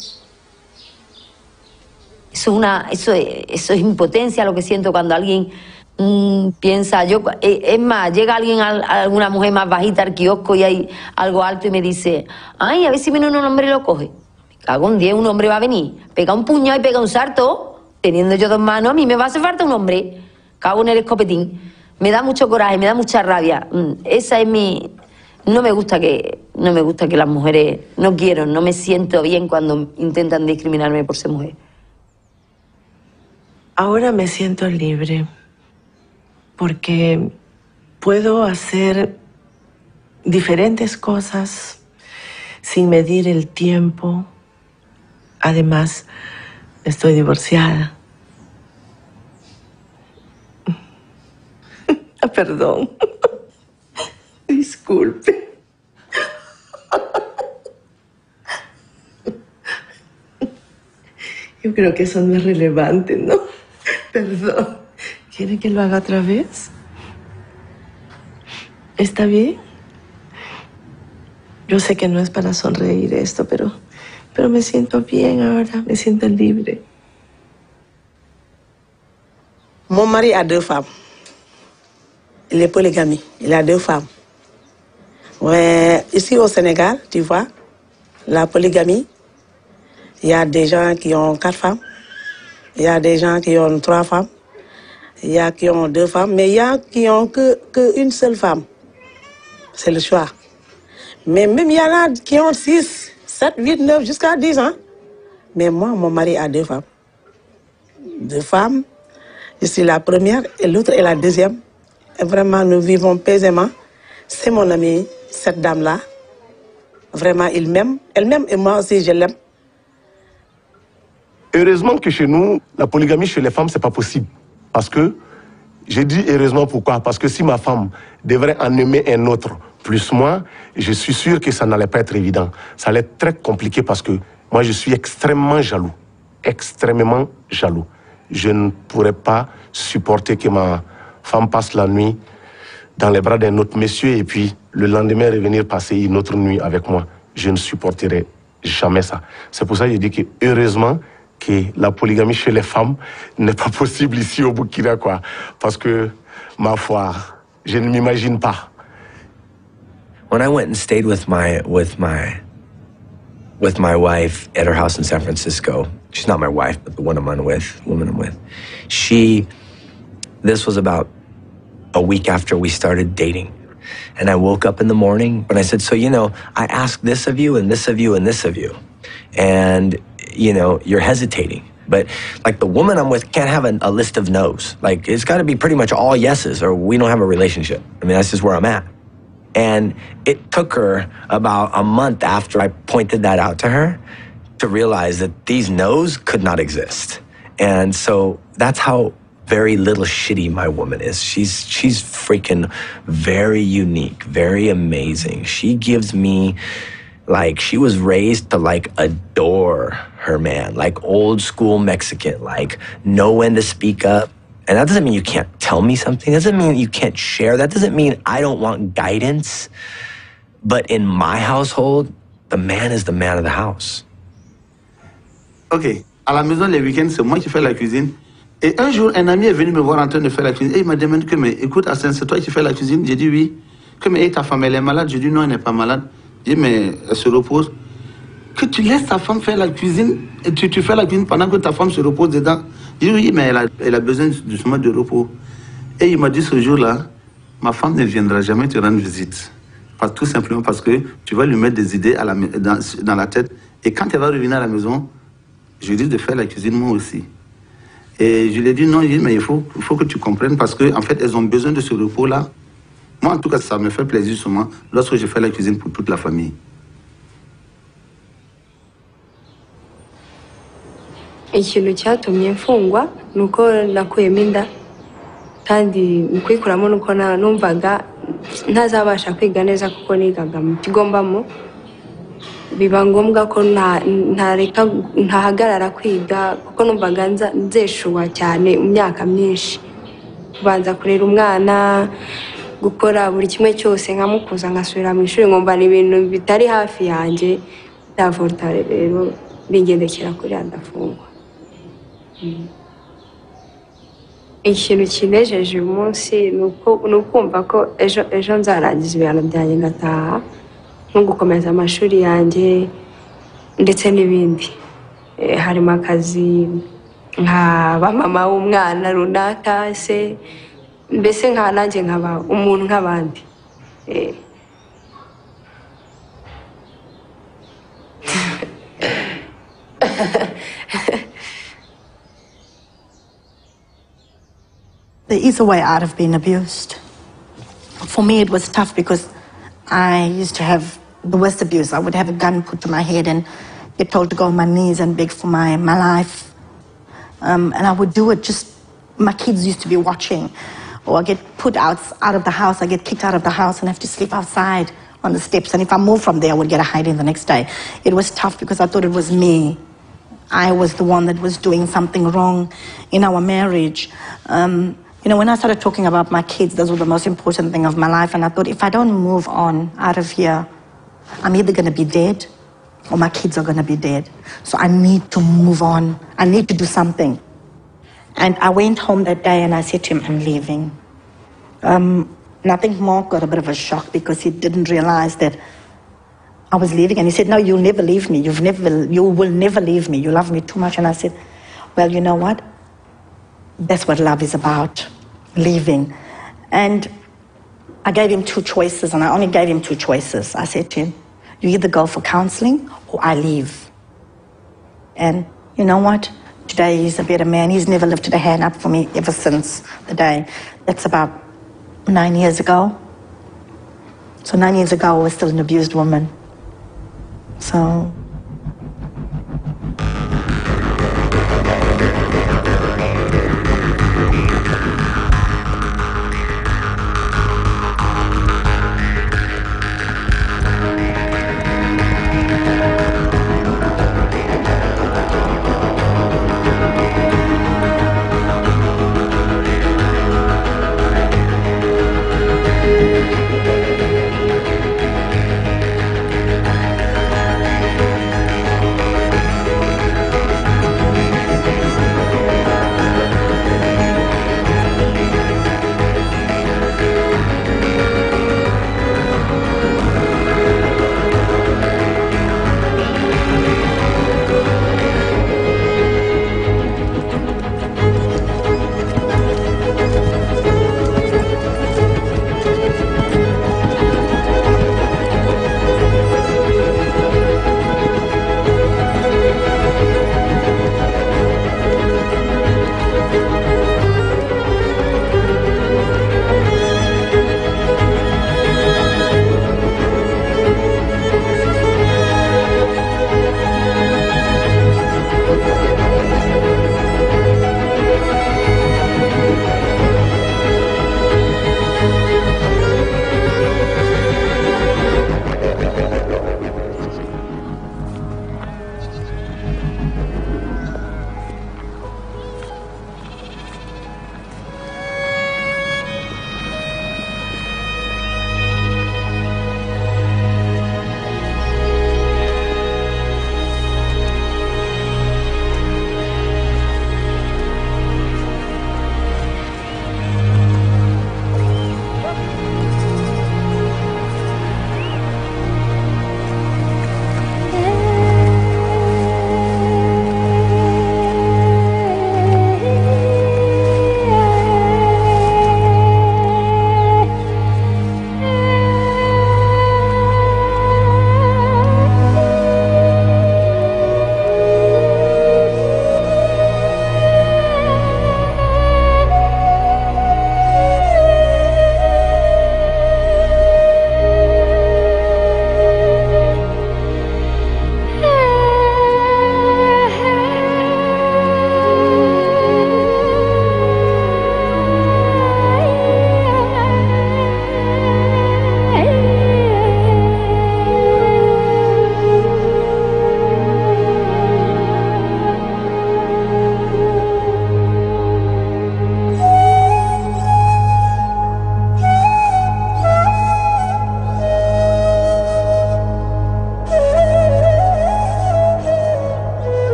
Es, una, eso, es, eso es impotencia lo que siento cuando alguien mm, piensa, yo, es más, llega alguien, alguna mujer más bajita al kiosco y hay algo alto y me dice, ay, a ver si viene un hombre y lo coge. Cago en 10, un hombre va a venir, pega un puñado y pega un salto, teniendo yo dos manos, a mí me va a hacer falta un hombre. Cago en el escopetín. Me da mucho coraje, me da mucha rabia. Mm, Esa es mi... No me gusta que, no me gusta que las mujeres, no quiero, no me siento bien cuando intentan discriminarme por ser mujer. Ahora me siento libre porque puedo hacer diferentes cosas sin medir el tiempo. Además, estoy divorciada. <laughs> Perdón. <laughs> Disculpe. <laughs> Yo creo que eso no es relevante, ¿no? Perdón. ¿Quiere que lo haga otra vez? ¿Está bien? Yo sé que no es para sonreír esto, pero, me bien me libre. Mon mari a deux femmes. Il est polygamie. Il a deux femmes. Mais ici au Sénégal, tu vois, la polygamie, il y a des gens qui ont quatre femmes. Il y a des gens qui ont trois femmes. Il y a qui ont deux femmes. Mais il y a qui ont que une seule femme. C'est le choix. Mais même il y en a qui ont six, sept, huit, neuf, jusqu'à dix ans. Mais moi, mon mari a deux femmes. Deux femmes. Je suis la première et l'autre est la deuxième. Et vraiment, nous vivons paisément. C'est mon ami, cette dame-là. Vraiment, il m'aime. Elle m'aime et moi aussi, je l'aime. Heureusement que chez nous, la polygamie chez les femmes, c'est pas possible. Parce que, j'ai dit heureusement pourquoi? Parce que si ma femme devrait en aimer un autre plus moi, je suis sûr que ça n'allait pas être évident. Ça allait être très compliqué parce que moi, je suis extrêmement jaloux. Extrêmement jaloux. Je ne pourrais pas supporter que ma femme passe la nuit dans les bras d'un autre monsieur et puis le lendemain revenir passer une autre nuit avec moi. Je ne supporterai jamais ça. C'est pour ça que je dis que heureusement que la polygamie chez les femmes <laughs> n'est pas possible ici au Burkina, quoi. Parce que, ma foi, je ne m'imagine pas. When I went and stayed with my with my with my wife at her house in San Francisco, she's not my wife, but the one I'm on with, woman I'm with, she this was about a week after we started dating. And I woke up in the morning and I said, So, you know, I asked this of you and this of you and this of you. And, you know, you're hesitating. But like the woman I'm with can't have a, a list of no's. Like it's got to be pretty much all yeses or we don't have a relationship. I mean, that's just where I'm at. And it took her about a month after I pointed that out to her to realize that these no's could not exist. And so that's how very little shitty my woman is. She's she's freaking very unique, very amazing. She gives me like she was raised to like adore her man, like old school Mexican, like know when to speak up. And that doesn't mean you can't tell me something. That doesn't mean you can't share. That doesn't mean I don't want guidance. But in my household, the man is the man of the house. Ok, à la maison, les week-ends, c'est moi qui fais la cuisine. Et un jour, un ami est venu me voir en train de faire la cuisine. Et il m'a demandé que, mais écoute, Hassan, c'est toi qui fais la cuisine? J'ai dit oui. Que, mais ta femme, elle est malade? J'ai dit non, elle n'est pas malade. J'ai dit, mais elle se repose. Que tu laisses ta femme faire la cuisine et tu fais la cuisine pendant que ta femme se repose dedans. J'ai dit oui, mais elle a, besoin justement de repos. Et il m'a dit ce jour-là, ma femme ne viendra jamais te rendre visite. Parce, tout simplement parce que tu vas lui mettre des idées dans, la tête. Et quand elle va revenir à la maison, je lui dis de faire la cuisine moi aussi. Et je lui ai dit non, mais il faut, faut que tu comprennes parce qu'en en fait, elles ont besoin de ce repos-là. Moi, en tout cas, ça me fait plaisir souvent lorsque je fais la cuisine pour toute la famille. Ikintu cyatumye mfungwa ni uko nakuyemo inda. Kandi mu kuyikuramo ni uko numvaga ntazabasha kwiga neza kuko nigaga mu kigo mbamo biba ngombwa ko nta- ntareka ntahagarara kwiga kuko numvaga nzeshuwa cyane mu myaka myinshi. Kubanza kurera umwana gukora buri kimwe cyose nkamukuza ngasubira mu ishuri nkumva ni ibintu bitari hafi yanjye. Ndavuta rero bingendekera kuriya ndafungwa. Ikintu kinejeje uyu munsi ni ukumva ko ejo ejo nzarangiza ibihano byanjye ngataha nko gukomeza amashuri yanjye ndetse n'ibindi. Eh, harimo akazi nkaba mama w'umwana runaka se mbese nka nanjye nkaba umuntu nk'abandi. <laughs> There is a way out of being abused. For me, it was tough because I used to have the worst abuse. I would have a gun put to my head and get told to go on my knees and beg for my, my life. Um, and I would do it just, my kids used to be watching. Or I get put out, out of the house, I get kicked out of the house and have to sleep outside on the steps. And if I moved from there, I would get a hiding the next day. It was tough because I thought it was me. I was the one that was doing something wrong in our marriage. Um, you know, when I started talking about my kids, those were the most important thing of my life. And I thought, if I don't move on out of here, I'm either going to be dead or my kids are going to be dead. So I need to move on. I need to do something. And I went home that day and I said to him, I'm leaving. Um, think Mark got a bit of a shock because he didn't realize that I was leaving. And he said, No, you'll never leave me. You've never, you will never leave me. You love me too much. And I said, Well, you know what? That's what love is about leaving. And I gave him two choices, and I only gave him two choices. I said to him, You either go for counseling or I leave. And you know what? Today he's a better man. He's never lifted a hand up for me ever since the day. That's about nine years ago. So nine years ago, I was still an abused woman. So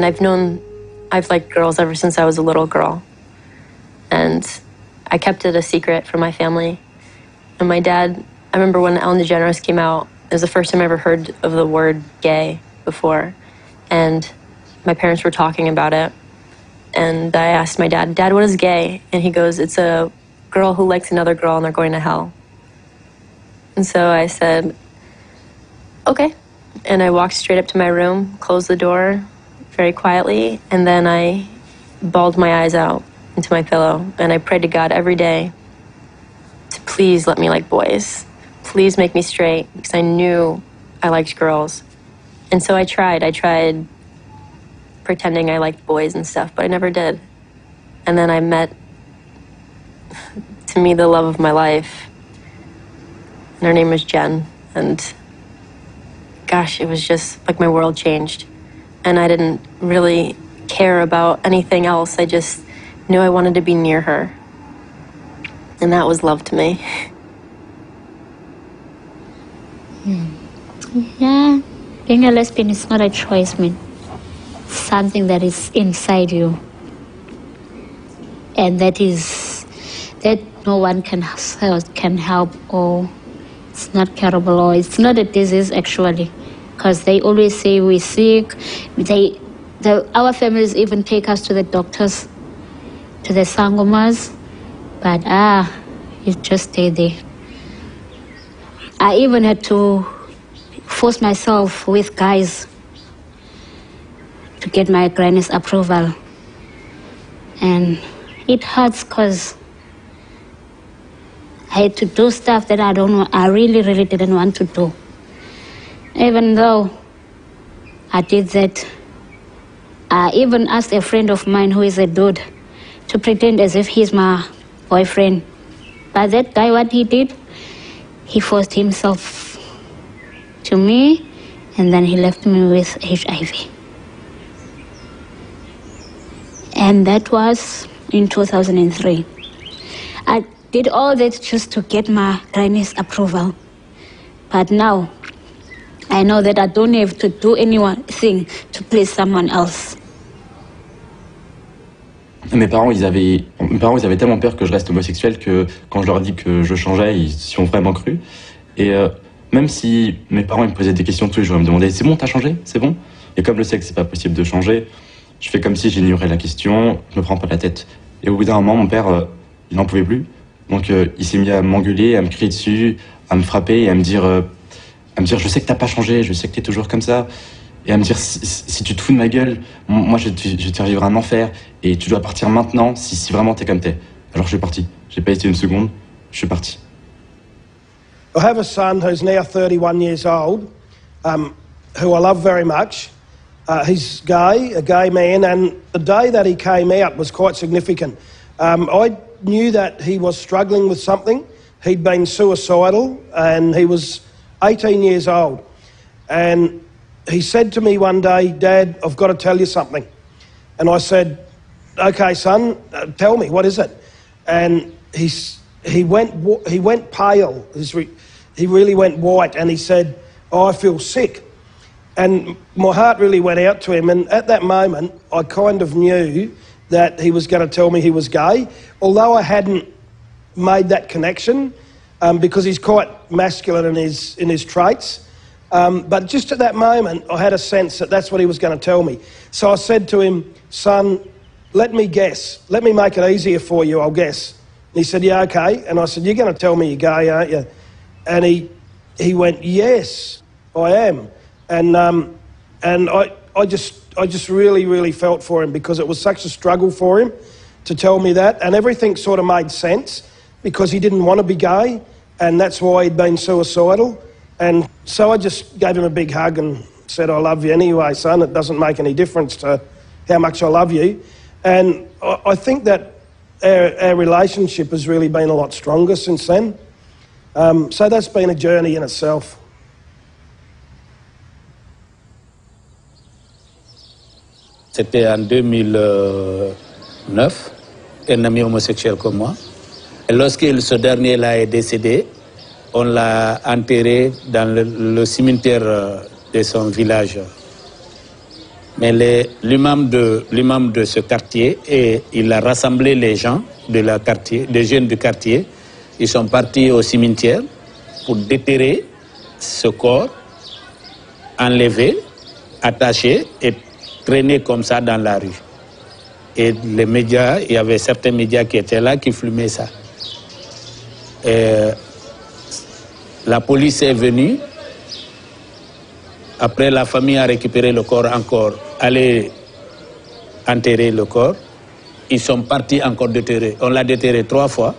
And I've known, I've liked girls ever since I was a little girl. And I kept it a secret from my family. And my dad, I remember when Ellen DeGeneres came out, it was the first time I ever heard of the word gay before. And my parents were talking about it. And I asked my dad, Dad, what is gay? And he goes, It's a girl who likes another girl and they're going to hell. And so I said, Okay. And I walked straight up to my room, closed the door very quietly, and then I bawled my eyes out into my pillow. And I prayed to God every day to please let me like boys. Please make me straight because I knew I liked girls. And so I tried. I tried pretending I liked boys and stuff, but I never did. And then I met, to me, the love of my life. And her name was Jen. And gosh, it was just like my world changed. And I didn't really care about anything else. I just knew I wanted to be near her. And that was love to me. Hmm. Yeah, being a lesbian is not a choice, man. It's something that is inside you. And that is that no one can can help or it's not curable or it's not a disease actually because they always say we're sick. They the, our families even take us to the doctors to the sangomas. But ah you just stay there. I even had to force myself with guys to get my granny's approval. And it hurts because I had to do stuff that I don't know, I really, really didn't want to do. Even though I did that, I even asked a friend of mine who is a dude to pretend as if he's my boyfriend. But that guy, what he did, he forced himself to me and then he left me with HIV. And that was in 2003. I did all that just to get my granny's approval. But now, I know that I don't have to do anything to please someone else. Mes parents, ils avaient, mes parents, ils avaient tellement peur que je reste homosexuel que quand je leur dit que je changeais, ils s'y ont vraiment cru. Et euh, même si mes parents me posaient des questions tous les jours, ils me demandaient c'est bon, t'as changé, c'est bon? Et comme je sais que c'est pas possible de changer, je fais comme si j'ignorais la question, je me prends pas la tête. Et au bout d'un moment, mon père, euh, il n'en pouvait plus. Donc euh, il s'est mis à m'engueuler, à me crier dessus, à me frapper et à me dire, à me dire je sais que t'as pas changé, je sais que t'es toujours comme ça. Et à me dire si, si tu te fous de ma gueule, moi je, je vais te faire vivre un enfer et tu dois partir maintenant si, si vraiment t'es comme t'es. Alors je suis parti. J'ai pas hésité une seconde, je suis parti. I have a son who's now 31 years old, um, who I love very much. Uh, he's gay, a gay man, and the day that he came out was quite significant. Um, I knew that he was struggling with something. He'd been suicidal and he was 18 years old. And he said to me one day, Dad, I've got to tell you something. And I said, Okay, son, uh, tell me, what is it? And he, he, went, he went pale. He really went white and he said, oh, I feel sick. And my heart really went out to him. And at that moment, I kind of knew that he was going to tell me he was gay, although I hadn't made that connection um, because he's quite masculine in his, in his traits. Um, but just at that moment, I had a sense that that's what he was going to tell me. So I said to him, Son, let me guess. Let me make it easier for you, I'll guess. And he said, Yeah, okay. And I said, You're going to tell me you're gay, aren't you? And he, he went, Yes, I am. And, um, and I, I just I just really, really felt for him because it was such a struggle for him to tell me that. And everything sort of made sense because he didn't want to be gay and that's why he'd been suicidal. And so I just gave him a big hug and said, I love you anyway, son. It doesn't make any difference to how much I love you. And I, think that our, our, relationship has really been a lot stronger since then. Um, so that's been a journey in itself. C'était en 2009, un ami homosexuel comme moi. Lorsque ce dernier là est décédé, on l'a enterré dans le, cimetière euh, de son village. Mais l'imam de, de ce quartier, et il a rassemblé les gens de la quartier, des jeunes du quartier. Ils sont partis au cimetière pour déterrer ce corps, enlever, attacher et traîner comme ça dans la rue. Et les médias, il y avait certains médias qui étaient là, qui filmaient ça. La police est venue. Après, la famille a récupéré le corps encore, allé enterrer le corps. Ils sont partis encore déterrer. On l'a déterré trois fois.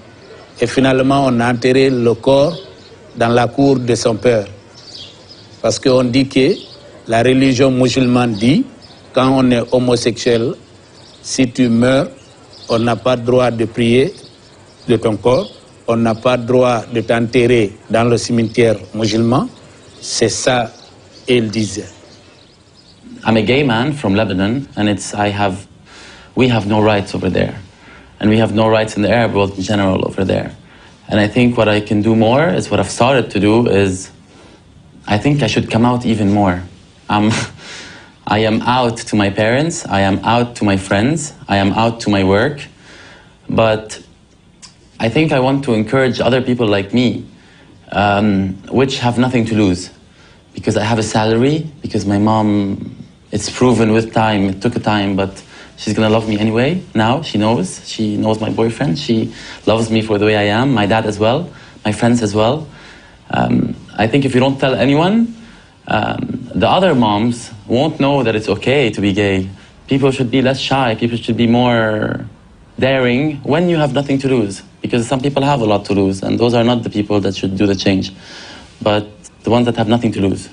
Et finalement, on a enterré le corps dans la cour de son père. Parce qu'on dit que la religion musulmane dit quand on est homosexuel, si tu meurs, on n'a pas le droit de prier de ton corps, on n'a pas droit de t'enterrer dans le cimetière musulman. C'est ça qu'il disait. I'm a gay man from Lebanon, and it's I have, we have no rights over there, and we have no rights in the Arab world in general over there. And I think what I can do more is what I've started to do is, I think I should come out even more. Um, <laughs> I am out to my parents, I am out to my friends, I am out to my work. But I think I want to encourage other people like me, um, which have nothing to lose. Because I have a salary, because my mom, it's proven with time, it took a time, but she's gonna love me anyway. Now she knows. She knows my boyfriend. She loves me for the way I am, my dad as well, my friends as well. Um, I think if you don't tell anyone, um, the other moms won't know that it's okay to be gay. People should be less shy. People should be more daring when you have nothing to lose. Because some people have a lot to lose, and those are not the people that should do the change, but the ones that have nothing to lose.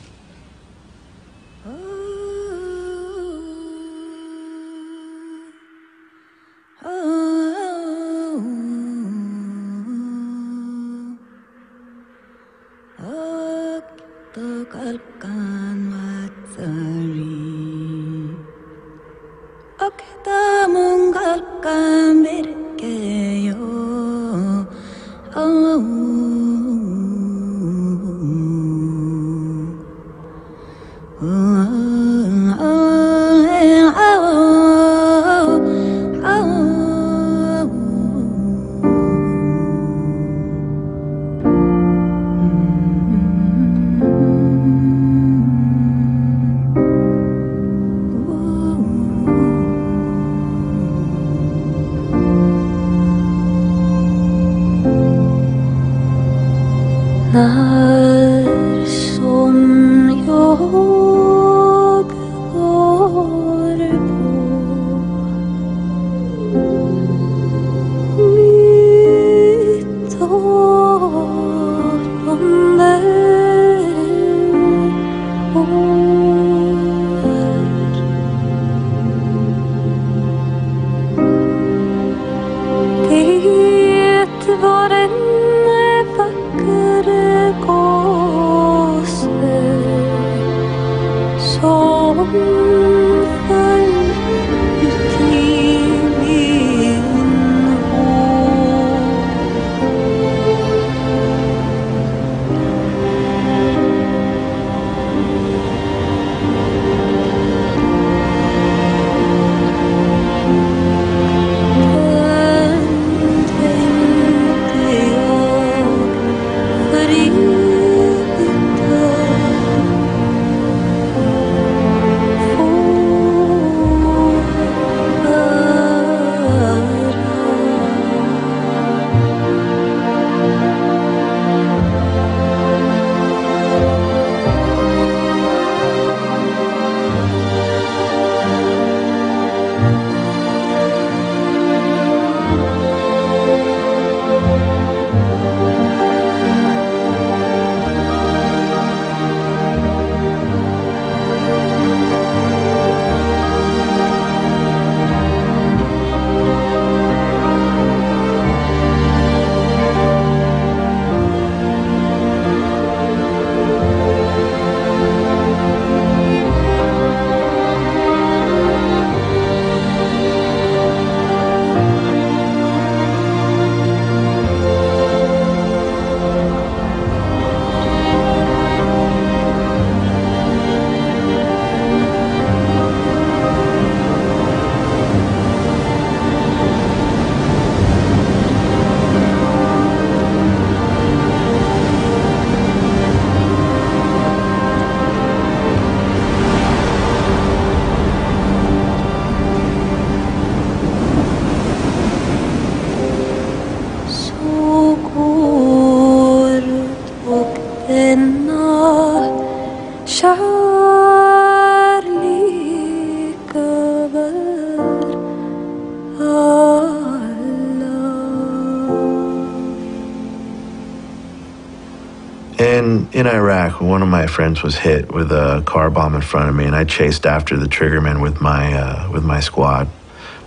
In Iraq, one of my friends was hit with a car bomb in front of me, and I chased after the triggerman with my uh, with my squad,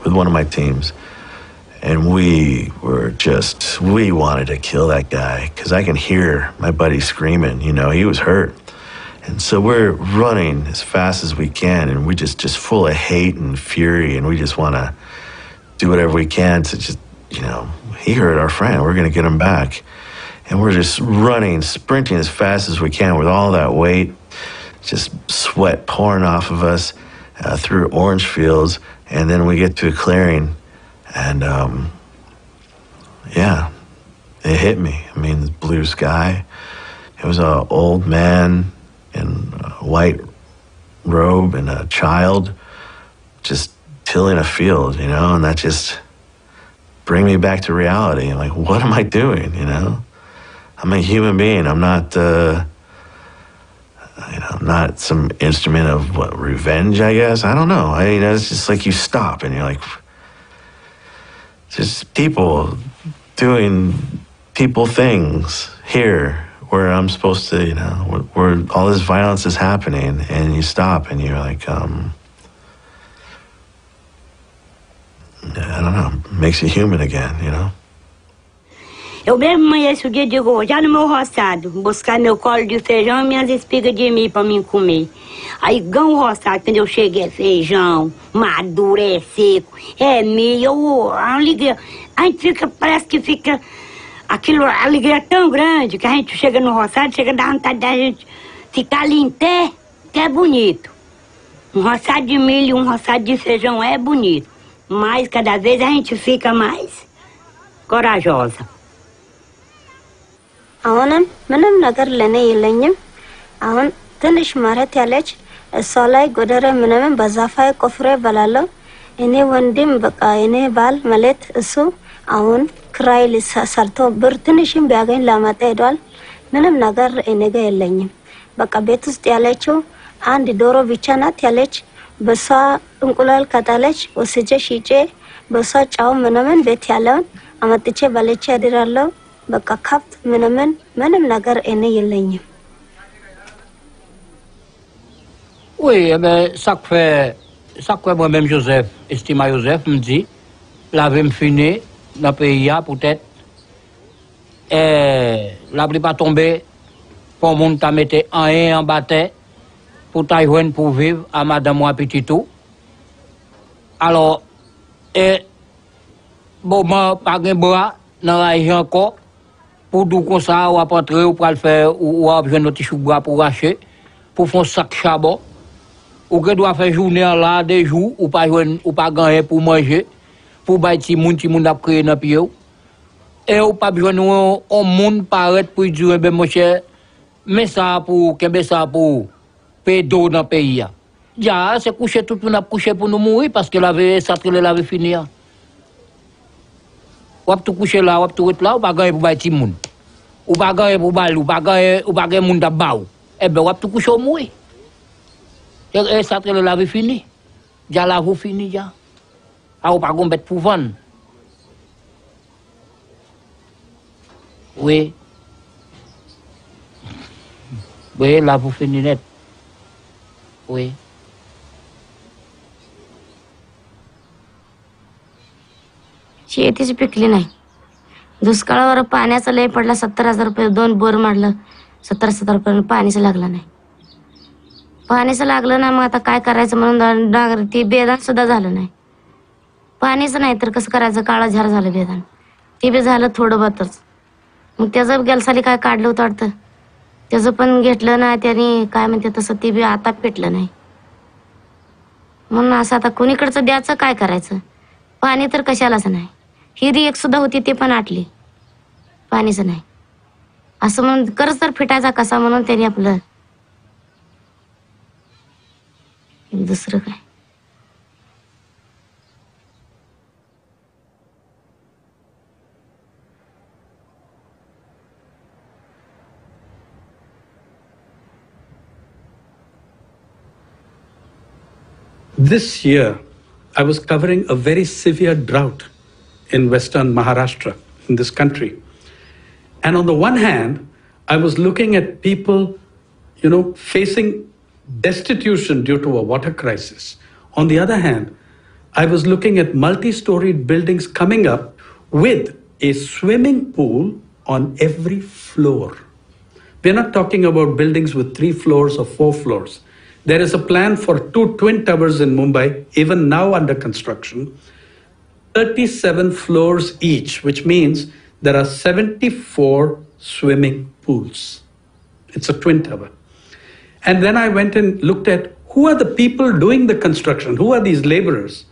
with one of my teams, and we were just we wanted to kill that guy because I can hear my buddy screaming. You know, he was hurt, and so we're running as fast as we can, and we just just full of hate and fury, and we just want to do whatever we can to just you know he hurt our friend. We're gonna get him back and we're just running, sprinting as fast as we can with all that weight, just sweat pouring off of us. uh, through orange fields, and then we get to a clearing, and um, yeah, it hit me. I mean, the blue sky. It was an old man in a white robe and a child just tilling a field, you know, and that just bring me back to reality. I'm like, what am I doing? You know, I'm a human being. I'm not, uh, you know, I'm not some instrument of what revenge. I guess I don't know. I you know, it's just like you stop and you're like, just people doing people things here where I'm supposed to, you know, where, where all this violence is happening, and you stop and you're like, um, I don't know, makes you human again, you know. Eu mesmo amanheço o dia de hoje, já no meu roçado, buscar meu colo de feijão e minhas espigas de milho para mim comer. Aí gão roçado, quando eu cheguei, é feijão, maduro, é seco, é milho, a alegria. A gente fica, parece que fica, aquilo, a alegria é tão grande que a gente chega no roçado, chega da vontade da gente ficar ali em pé, que é bonito. Um roçado de milho, um roçado de feijão é bonito, mas cada vez a gente fica mais corajosa. አሁንም ምንም ነገር ለእኔ የለኝም። አሁን ትንሽ መሬት ያለች እሷ ላይ ጎደረ ምናምን በዛፋ ቆፍሬ እበላለሁ። እኔ ወንድም በቃ እኔ ባል ማለት እሱ አሁን ክራይ ሰርቶ ብር ትንሽም ቢያገኝ ላመጣ ሄዷል። ምንም ነገር እኔ ጋ የለኝም። በቃ ቤት ውስጥ ያለችው አንድ ዶሮ ብቻ ናት ያለች። በሷ እንቁላል ከጣለች ወስጄ ሽጬ በሷ ጫው ምናምን ቤት ያለውን አመጥቼ በልቼ ያድራለሁ። በቃ ከብት ምናምን ምንም ነገር እኔ የለኝም። Oui, eh ben, ça que fait, ça que fait moi-même Joseph, estima Joseph, me dit, la vie me finit dans le pays, là, peut-être, et la pluie pas tomber, pour mon t'a mettre en un en bataille, pour Taïwan pour vivre, à madame moi petit tout. Alors, et, bon, moi, pas de bras, dans la région encore, Pou dou kon sa, wap antre, ou pral fè, ou wap jwen noti choubra pou rache, pou fon sak chaba. Ou ke dwa fè jounen la, de jou, ou pa jwen, ou pa ganyen pou manje, pou bay ti moun, ti moun ap kreye nan piye ou. E ou pa jwen ou, ou moun paret pou jwen be monshe, men sa pou, kebe sa pou, pe do nan peyi ya. Ya, se kouche tout moun ap kouche pou nou mouri, paske la ve, satrele la ve fini ya. Wap tou kouche la, wap tou wet la, ou bagay pou bay ti moun. Ou bagay pou bal, ou bagay, ou bagay moun da baw. Ebe eh wap tou kouche ou mwe. E, eh, e eh, satre le lave fini. Dja lave ou fini dja. A ou bagon bet pou van. Oui. Oui, lave ou fini net. Oui. शेतीच पिकली नाही. दुष्काळावर पाण्याचा लय पडला सत्तर हजार रुपये दोन बोर मारलं सत्तर सत्तर रुपये पाणीच लागलं नाही. पाणीच लागलं ना मग आता काय करायचं म्हणून डांगर ते बेदान सुद्धा झालं नाही. पाणीच नाही तर कसं करायचं? काळा झार झालं बेदान. ते बी झालं थोडं बहुतच मग त्याचं गेलसाली काय काढलं होतं वाटतं? त्याचं पण घेतलं ना त्याने काय म्हणते तसं ते बी आता पेटलं नाही. म्हणून असं आता कोणीकडचं द्यायचं काय करायचं? पाणी तर कशालाच नाही. हिरी एक सुद्धा होती ते पण आटली. पाणीच नाही. असं म्हणून कर्ज तर फिटायचा कसा म्हणून त्याने आपलं दुसरं काय? This year, I was covering a very severe drought. In western Maharashtra, in this country. And on the one hand, I was looking at people, you know, facing destitution due to a water crisis. On the other hand, I was looking at multi storied buildings coming up with a swimming pool on every floor. We're not talking about buildings with three floors or four floors. There is a plan for two twin towers in Mumbai, even now under construction, 37 floors each, which means there are 74 swimming pools. It's a twin tower. And then I went and looked at who are the people doing the construction? Who are these laborers?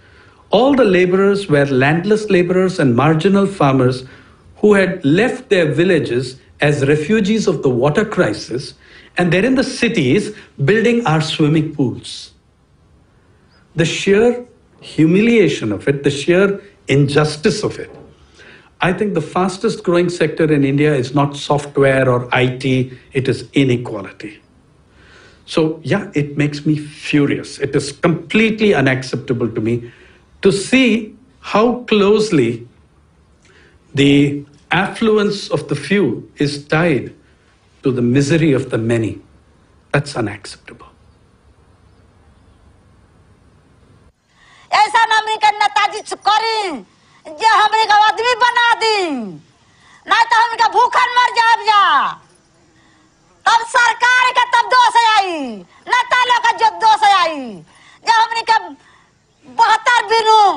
All the laborers were landless laborers and marginal farmers who had left their villages as refugees of the water crisis, and they're in the cities building our swimming pools. The sheer humiliation of it, the sheer injustice of it. I think the fastest growing sector in India is not software or IT, it is inequality. So, yeah, it makes me furious. It is completely unacceptable to me to see how closely the affluence of the few is tied to the misery of the many. That's unacceptable. ऐसा हमने के नेताजी करी। जे हमने के आदमी बना दी। नहीं तो हमने के भूखन मर जाब जा। तब सरकार के तब दोष आई। नेता लोग के जो दोष आई। जे हमने के बहत्तर बिनू,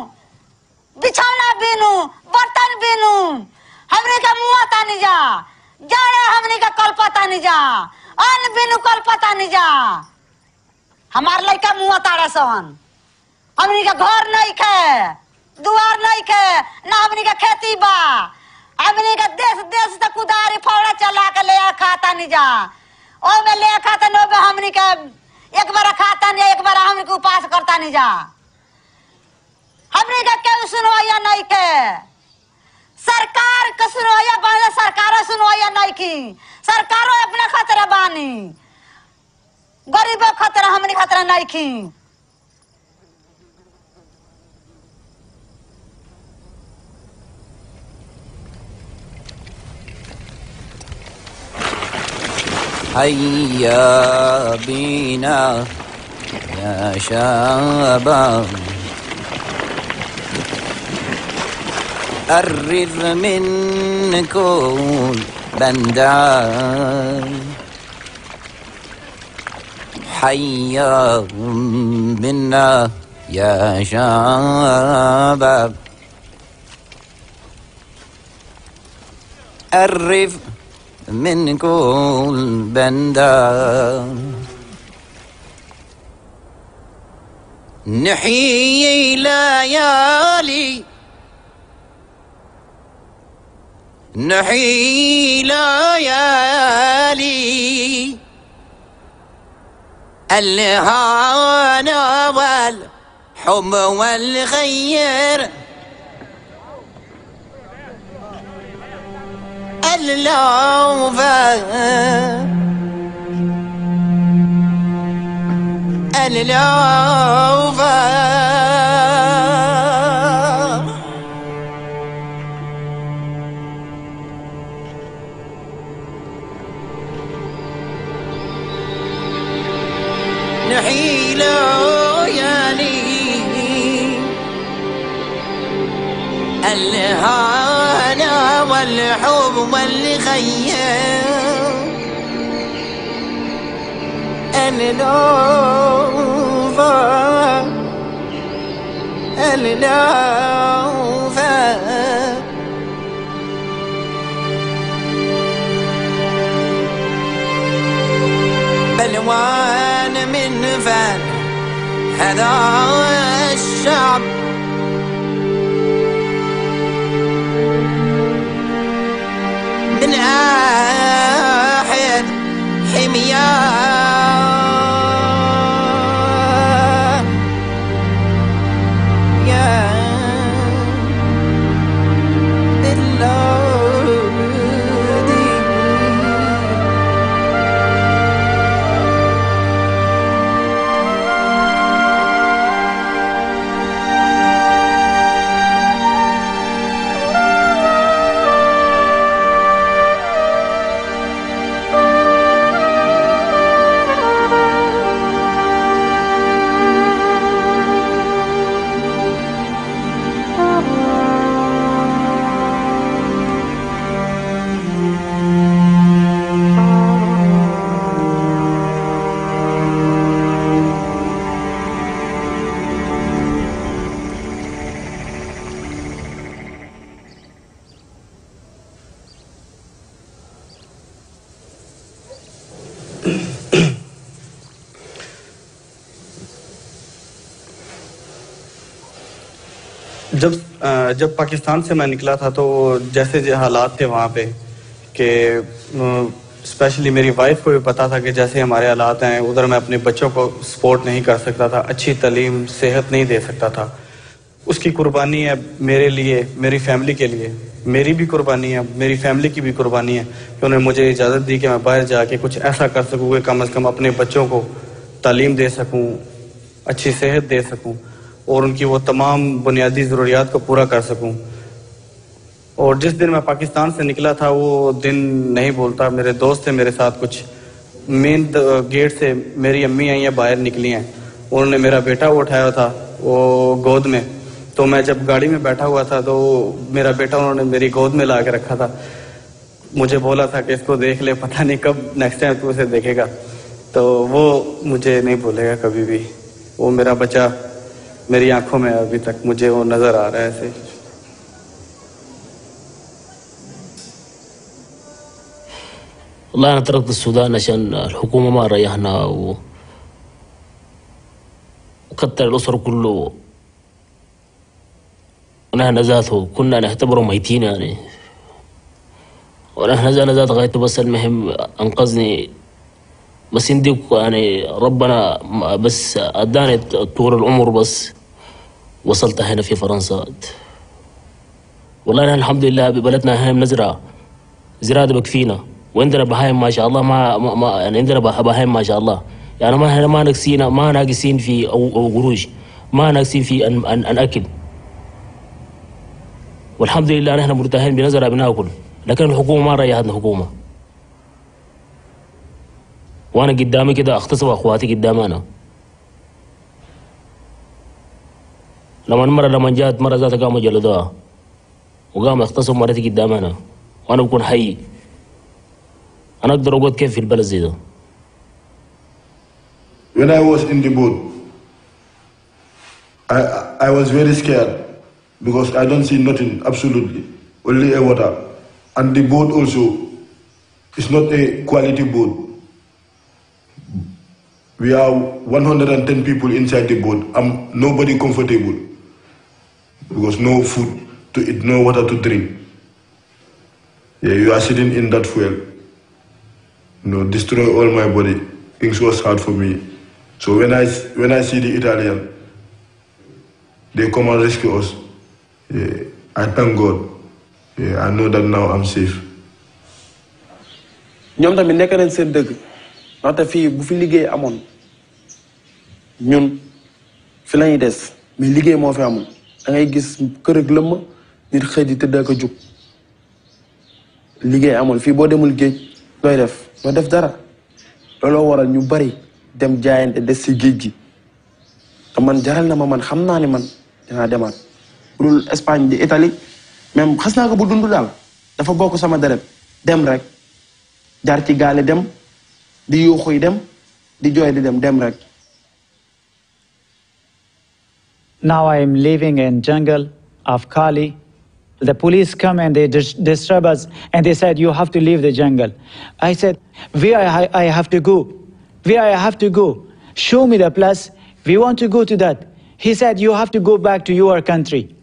बिछौना बिनू, बर्तन बिनू, हमने के मुआ तानी जा। जाने हमने के कल पता नहीं जा। अन्न बिनू कल पता नहीं जा। हमार लड़का मुआ तारे सन हमनी के घर नहीं खे दुआर नहीं खे ना हमनी के खेती बा। हमनी के देश देश तक कुदारी फौड़ा चला के ले खाता नहीं जा। ओ में ले खाता नो में हमनी के एक बार खाता नहीं, एक बार हमनी के उपास करता नहीं जा। हमनी के क्यों सुनवाया नहीं के सरकार के सुनवाया बने सरकार सुनवाया नहीं की सरकारों अपने खतरा बानी। गरीबों खतरा, हमनी खतरा नहीं की هيا بنا يا شباب الرذ من كل بندان حيا بنا يا شباب الرذ من كل بندان نحيي ليالي نحيي ليالي. الهنا والحب والخير اللوفة اللوفة نحيله يا الهار والحب والخيال النوفا النوفا بلوان من فن هذا الشعب. night. जब पाकिस्तान से मैं निकला था तो जैसे जो हालात थे वहाँ पे कि स्पेशली मेरी वाइफ को भी पता था कि जैसे हमारे हालात हैं, उधर मैं अपने बच्चों को सपोर्ट नहीं कर सकता था, अच्छी तलीम, सेहत नहीं दे सकता था। उसकी कुर्बानी है मेरे लिए, मेरी फैमिली के लिए। मेरी भी कुर्बानी है, मेरी फैमिली की भी कुर्बानी है कि उन्होंने मुझे इजाज़त दी कि मैं बाहर जाके कुछ ऐसा कर सकूँ कि कम अज़ कम अपने बच्चों को तालीम दे सकूँ, अच्छी सेहत दे सकूँ। और उनकी वो तमाम बुनियादी ज़रूरियात को पूरा कर सकूँ। और जिस दिन मैं पाकिस्तान से निकला था, वो दिन नहीं बोलता। मेरे दोस्त थे मेरे साथ कुछ। मेन गेट से मेरी अम्मी आई हैं, बाहर निकली हैं। उन्होंने मेरा बेटा उठाया था, वो गोद में। तो मैं जब गाड़ी में बैठा हुआ था तो मेरा बेटा उन्होंने मेरी गोद में ला के रखा था। मुझे बोला था कि इसको देख ले, पता नहीं कब नेक्स्ट टाइम तू इसे देखेगा। तो वो मुझे नहीं भूलेगा कभी भी। वो मेरा बच्चा मेरी आंखों में अभी तक मुझे वो नजर आ रहा है ऐसे والله أنا تركت السودان عشان الحكومة ما ريحنا و... وكتر الأسر كله ونحن ذاته كنا نعتبره ميتين يعني ونحن أنا ذات غايته بس المهم أنقذني بس عندك يعني ربنا بس أداني طول العمر بس وصلت هنا في فرنسا. والله نحن الحمد لله ببلدنا هنا بنزرع زراعة بكفينا وعندنا بهايم ما شاء الله ما, ما, ما يعني عندنا به- بهايم ما شاء الله. يعني ما إحنا ما ناقصين ما ناقصين في أو, أو قروش ما ناقصين في أن, أن, أن أكل. والحمد لله نحن مرتاحين بنزرع بناكل. لكن الحكومة ما ريحتنا الحكومة. وأنا قدامي كده اغتصب أخواتي قدامي أنا. لما المرة لما جات مرة ذاتها قاموا جلدوها وقام اغتصب مرتي قدامي أنا وأنا بكون حي أنا أقدر اقعد كيف في البلد زي ده When I was in the boat, I, I was very scared because I don't see nothing, absolutely, only a water. And the boat also is not a quality boat. We are 110 people inside the boat. I'm nobody comfortable because no food to eat, no water to drink. Yeah, you are sitting in that fuel. You know, destroy all my body. Things was hard for me. So when I when I see the Italian, they come and rescue us. Yeah, I thank God. Yeah, I know that now I'm safe. ñoom tamit nekk nañ seen dëgg ndaxte fii bu fi liggéey amoon ñun fi lañuy des mais liggéey moo fi amul da ngay gis kër ak lëmm nit xëy di tëdd ak a jug. Liggéey amul. Fii boo demul géej looy def? Loo def dara. Looloo waral ñu bari dem jaayante des si géej gi. Te man jaral na ma man xam naa ni man dinaa demaat. Bu dul Espagne di Italie même xas naa ko bu dund daal. Dafa bokk sama deret. Dem rek. Jaar ci gaale dem di yuuxuy dem di jooy di dem dem rek. Now I am living in jungle of Calais. The police come and they dis- disturb us and they said, you have to leave the jungle. I said, where I, I have to go? Where I have to go? Show me the place. We want to go to that. He said, you have to go back to your country.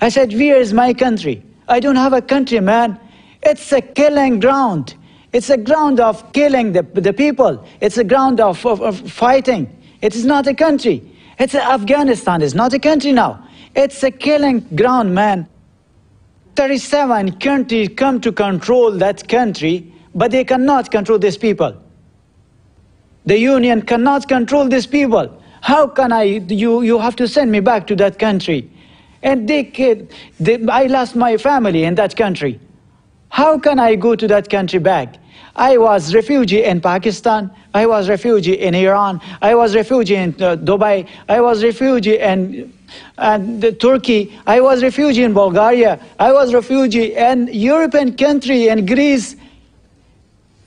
I said, where is my country? I don't have a country, man. It's a killing ground. It's a ground of killing the, the people. It's a ground of, of, of fighting. It is not a country. It's Afghanistan. It's not a country now. It's a killing ground, man. 37 countries come to control that country, but they cannot control these people. The union cannot control these people. How can I, you, you have to send me back to that country. And they, they, I lost my family in that country. How can I go to that country back? I was refugee in Pakistan. I was refugee in Iran. I was refugee in uh, Dubai. I was refugee in and Turkey. I was refugee in Bulgaria. I was refugee in European country in Greece.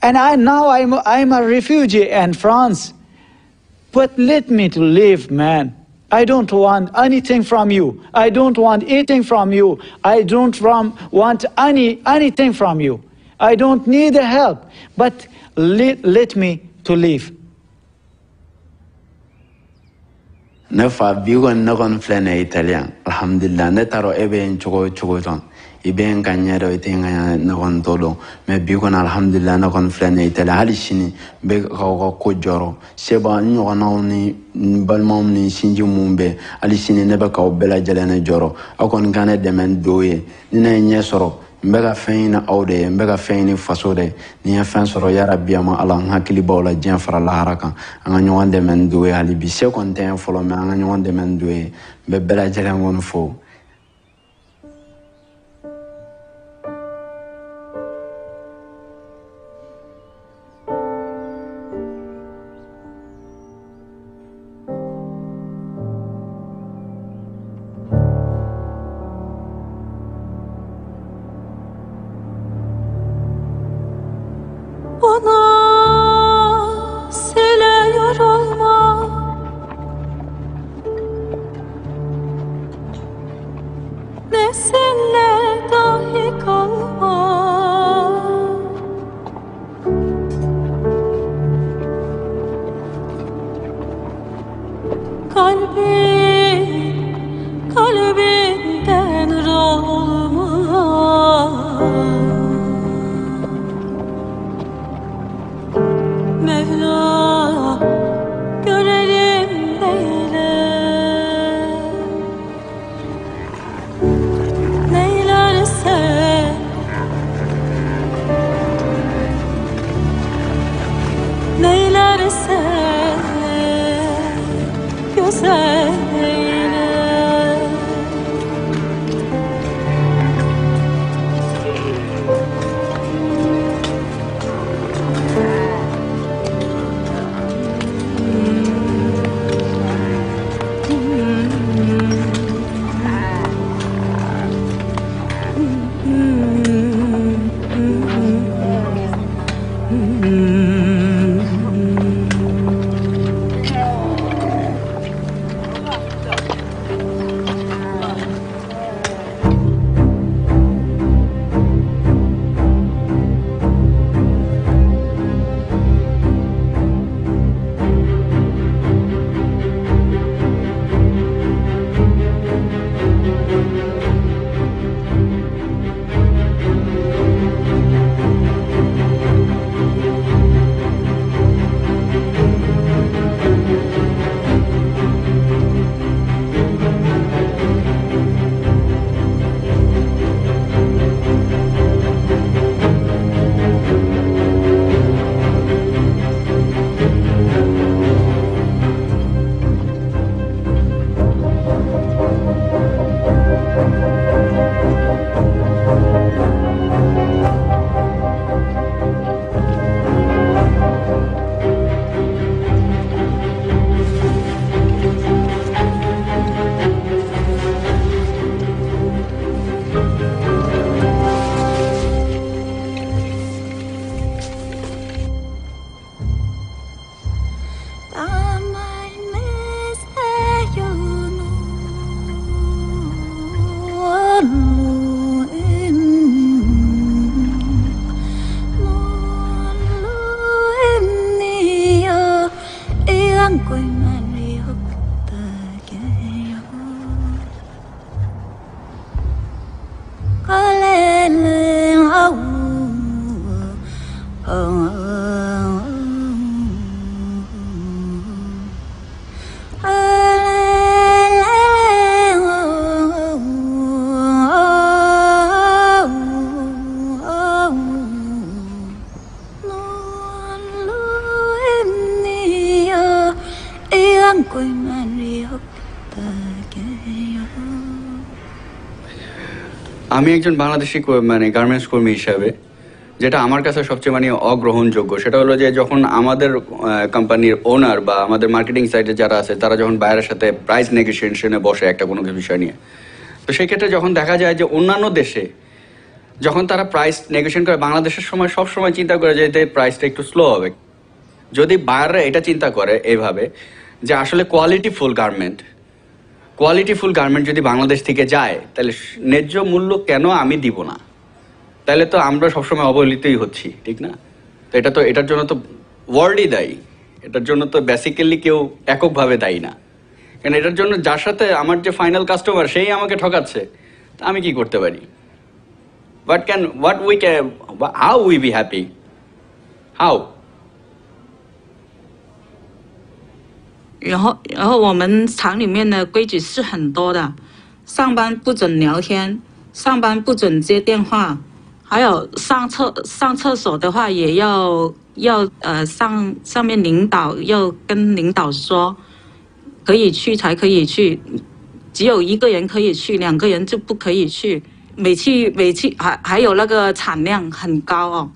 And I now I'm I'm a refugee in France. But let me to live, man. I don't want anything from you. I don't want anything from you. I don't from, want any anything from you. I don't need the help. But let, let me to live. Ne fa bi kɔni ne kɔni filɛ nin ye italien ne t'a dɔn e bɛ n cogo cogo dɔn i bɛ n ka ɲɛ dɔn i tɛ n ka ɲɛ ne kɔni t'o dɔn mɛ bi kɔni alhamdulillah ne kɔni filɛ nin ye hali sini n bɛ k'aw ka ko jɔrɔ seba n ɲɔgɔnnaw ni n balimaw ni sinji mun bɛ hali sini ne bɛ k'aw bɛɛ lajɛlen jɔrɔ aw kɔni ka ne dɛmɛ ni dɔw ye ni ne ɲɛ sɔrɔ n bɛ ka fɛn ɲini aw de ye n bɛ ka fɛn ɲini faso de ni ye fɛn sɔrɔ yarabi a ala n hakili b'aw la diɲɛ fara lahara kan. An ka ɲɔgɔn dɛmɛ ni do ye hali bi. Se kɔni tɛ fɔlɔ mɛ an ka ɲɔgɔn dɛmɛ ni do ye. N bɛ bɛɛ lajɛlen kɔni fo আমি একজন বাংলাদেশি মানে garments কর্মী হিসাবে, যেটা আমার কাছে সবচেয়ে মানে অগ্রহণযোগ্য। সেটা হলো যে যখন আমাদের কোম্পানির ওনার বা আমাদের মার্কেটিং সাইডে যারা আছে, তারা যখন বাইরের সাথে প্রাইস নেগোসিয়েশনে বসে একটা কোনো বিষয় নিয়ে। তো সেই ক্ষেত্রে যখন দেখা যায় যে অন্যান্য দেশে, যখন তারা প্রাইস নেগোসিয়েশন করে, বাংলাদেশের সময় সব সময় চিন্তা করে যে প্রাইসটা একটু স্লো হবে। যদি বাইরে এটা চিন্তা করে এইভাবে যে আসলে quality full garment quality full garment যদি বাংলাদেশ থেকে যায়, তাহলে ন্যায্য মূল্য কেন আমি দিব না? তাহলে তো আমরা সবসময় অবহেলিতই হচ্ছি, ঠিক না? তো এটা তো, এটার জন্য তো ওয়ার্ল্ডই দায়ী। এটার জন্য তো বেসিক্যালি কেউ এককভাবে দায়ী না। কারণ এটার জন্য যার সাথে আমার যে ফাইনাল কাস্টমার সেই আমাকে ঠকাচ্ছে, তা আমি কি করতে পারি? What can what we can how we be happy how 然后，然后我们厂里面的规矩是很多的，上班不准聊天，上班不准接电话，还有上厕上厕所的话也要要呃上上面领导要跟领导说，可以去才可以去，只有一个人可以去，两个人就不可以去。每次每次还还有那个产量很高哦，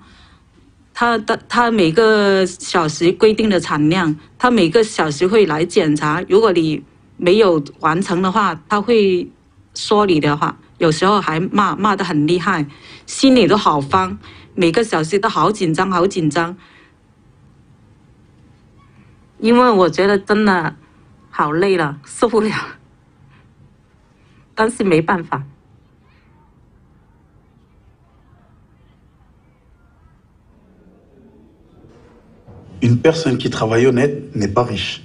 他的他每个小时规定的产量，他每个小时会来检查，如果你没有完成的话，他会说你的话，有时候还骂骂得很厉害，心里都好慌，每个小时都好紧张，好紧张。因为我觉得真的好累了，受不了，但是没办法。Une personne qui travaille honnête n'est pas riche.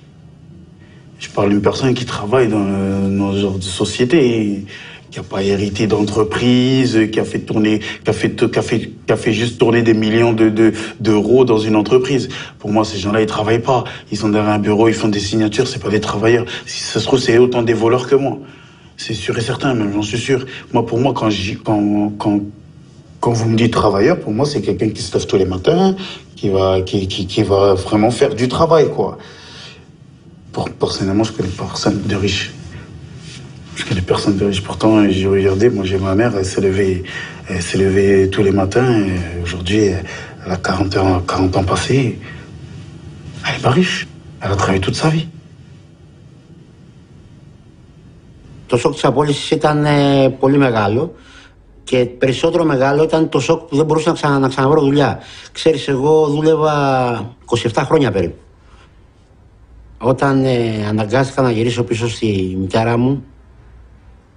Je parle d'une personne qui travaille dans nos genre de société, qui n'a pas hérité d'entreprise, qui a fait tourner, qui a fait, qui a fait, juste tourner des millions de, de- d'euros dans une entreprise. Pour moi, ces gens-là, ils travaillent pas. Ils sont derrière un bureau, ils font des signatures, c'est pas des travailleurs. Si ça se trouve, c'est autant des voleurs que moi. C'est sûr et certain, même j'en suis sûr. Moi, pour moi, quand, quand, quand, quand vous me dites travailleur, pour moi, c'est quelqu'un qui se lève tous les matins, qui va, qui, qui, qui va vraiment faire du travail, quoi. Pour, personnellement, je connais personne de riche. Je connais personne de riche. Pourtant, j'ai regardé, moi, j'ai ma mère, elle s'est levée, elle s'est levée tous les matins, et aujourd'hui, elle a 40 ans, 40 ans passés. Elle n'est pas riche. Elle a travaillé toute sa vie. Το σοκ της απόλυσης ήταν ε, πολύ μεγάλο Και περισσότερο μεγάλο ήταν το σοκ που δεν μπορούσα να, ξανα, να ξαναβρω δουλειά. Ξέρεις, εγώ δούλευα 27 χρόνια περίπου. Όταν ε, αναγκάστηκα να γυρίσω πίσω στη μητέρα μου,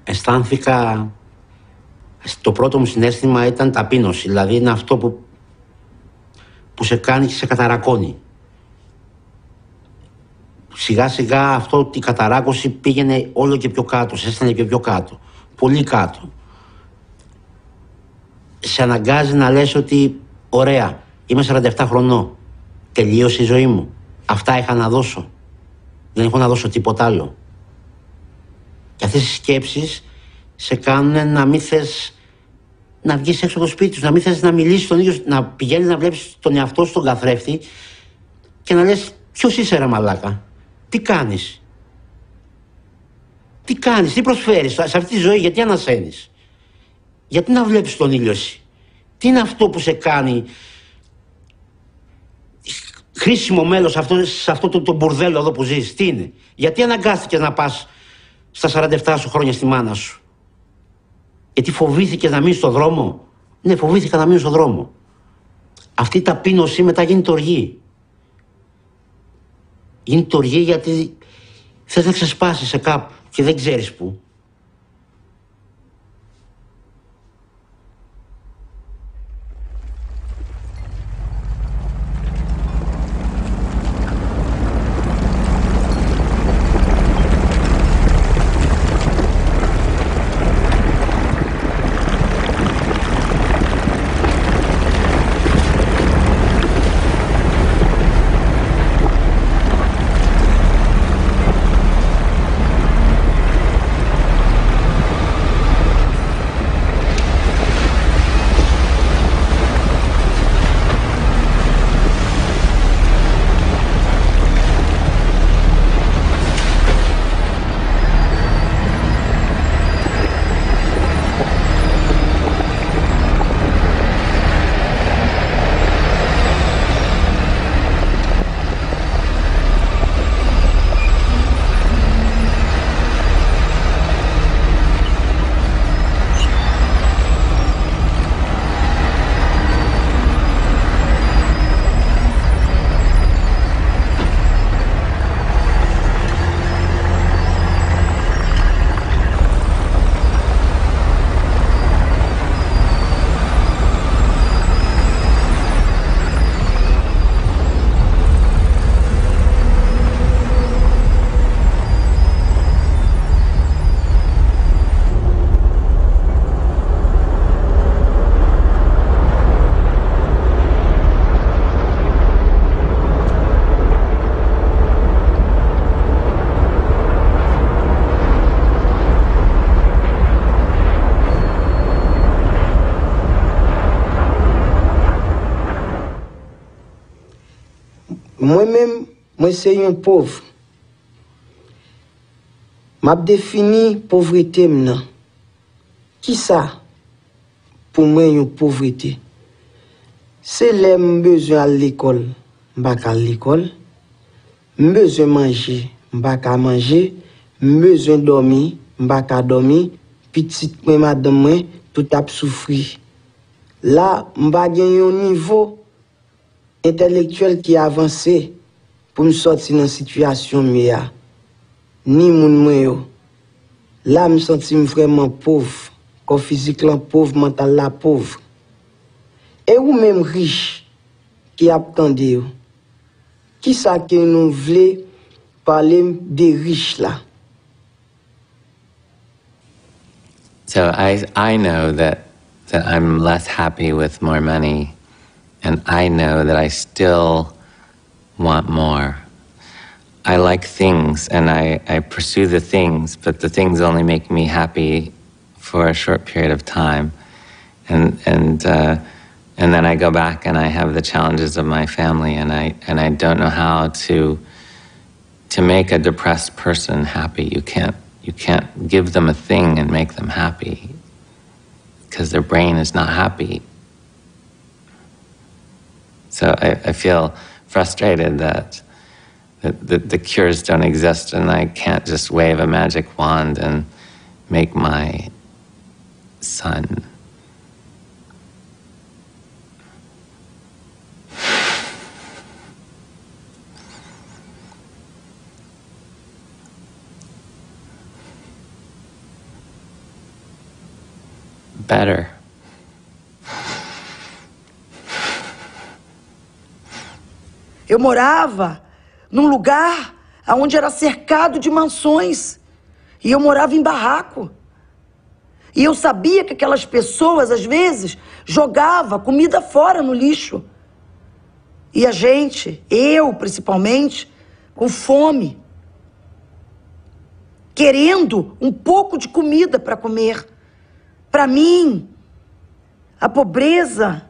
αισθάνθηκα... Το πρώτο μου συνέστημα ήταν ταπείνωση, δηλαδή είναι αυτό που, που σε κάνει και σε καταρακώνει. Σιγά σιγά αυτό η καταράκωση πήγαινε όλο και πιο κάτω, σε έστανε και πιο κάτω. Πολύ κάτω. Σε αναγκάζει να λες ότι ωραία, είμαι 47 χρονών, τελείωσε η ζωή μου. Αυτά είχα να δώσω. Δεν έχω να δώσω τίποτα άλλο. Και αυτές οι σκέψεις σε κάνουν να μην θες να βγεις έξω από το σπίτι σου, να μην θες να μιλήσεις τον ίδιο, να πηγαίνεις να βλέπεις τον εαυτό σου στον καθρέφτη και να λες ποιος είσαι ρε μαλάκα, τι κάνεις; Τι κάνεις, τι προσφέρεις σε αυτή τη ζωή, γιατί ανασένεις; Γιατί να βλέπεις τον ήλιο εσύ; Τι είναι αυτό που σε κάνει χρήσιμο μέλος σε αυτό, σε αυτό το, το μπουρδέλο εδώ που ζεις; Τι είναι; Γιατί αναγκάστηκες να πας στα 47 σου χρόνια στη μάνα σου; Γιατί φοβήθηκες να μείνεις στο δρόμο; Ναι, φοβήθηκα να μείνω στο δρόμο. Αυτή η ταπείνωση μετά γίνεται οργή. Γίνεται οργή γιατί θες να ξεσπάσεις σε κάπου και δεν ξέρεις πού. se yon pov. Map defini povrete m nan. Ki sa pou mwen yon povrete? Se le m bezwen al l'ekol, m bak al l'ekol. M bezwen manje, m bak a manje. M bezwen domi, m bak a domi. Pitit mwen madan mwen, tout ap soufri. La, m bak gen yon nivou intelektuel ki avanse. pou m soti nan situasyon mi ya. Ni moun mwen yo. La m soti m vreman pov. Kon fizik lan pov, mental la pov. E ou menm riche ki ap tande yo. Ki sa ke nou vle palem de riche la? So I, I know that, that I'm less happy with more money. And I know that I still want more. I like things and I, I pursue the things, but the things only make me happy for a short period of time. And, and, uh, and then I go back and I have the challenges of my family, and I, and I don't know how to, to make a depressed person happy. You can't, you can't give them a thing and make them happy because their brain is not happy. So I, I feel frustrated that, that, that the cures don't exist and I can't just wave a magic wand and make my son better. Eu morava num lugar onde era cercado de mansões. E eu morava em barraco. E eu sabia que aquelas pessoas, às vezes, jogavam comida fora no lixo. E a gente, eu principalmente, com fome, querendo um pouco de comida para comer. Para mim, a pobreza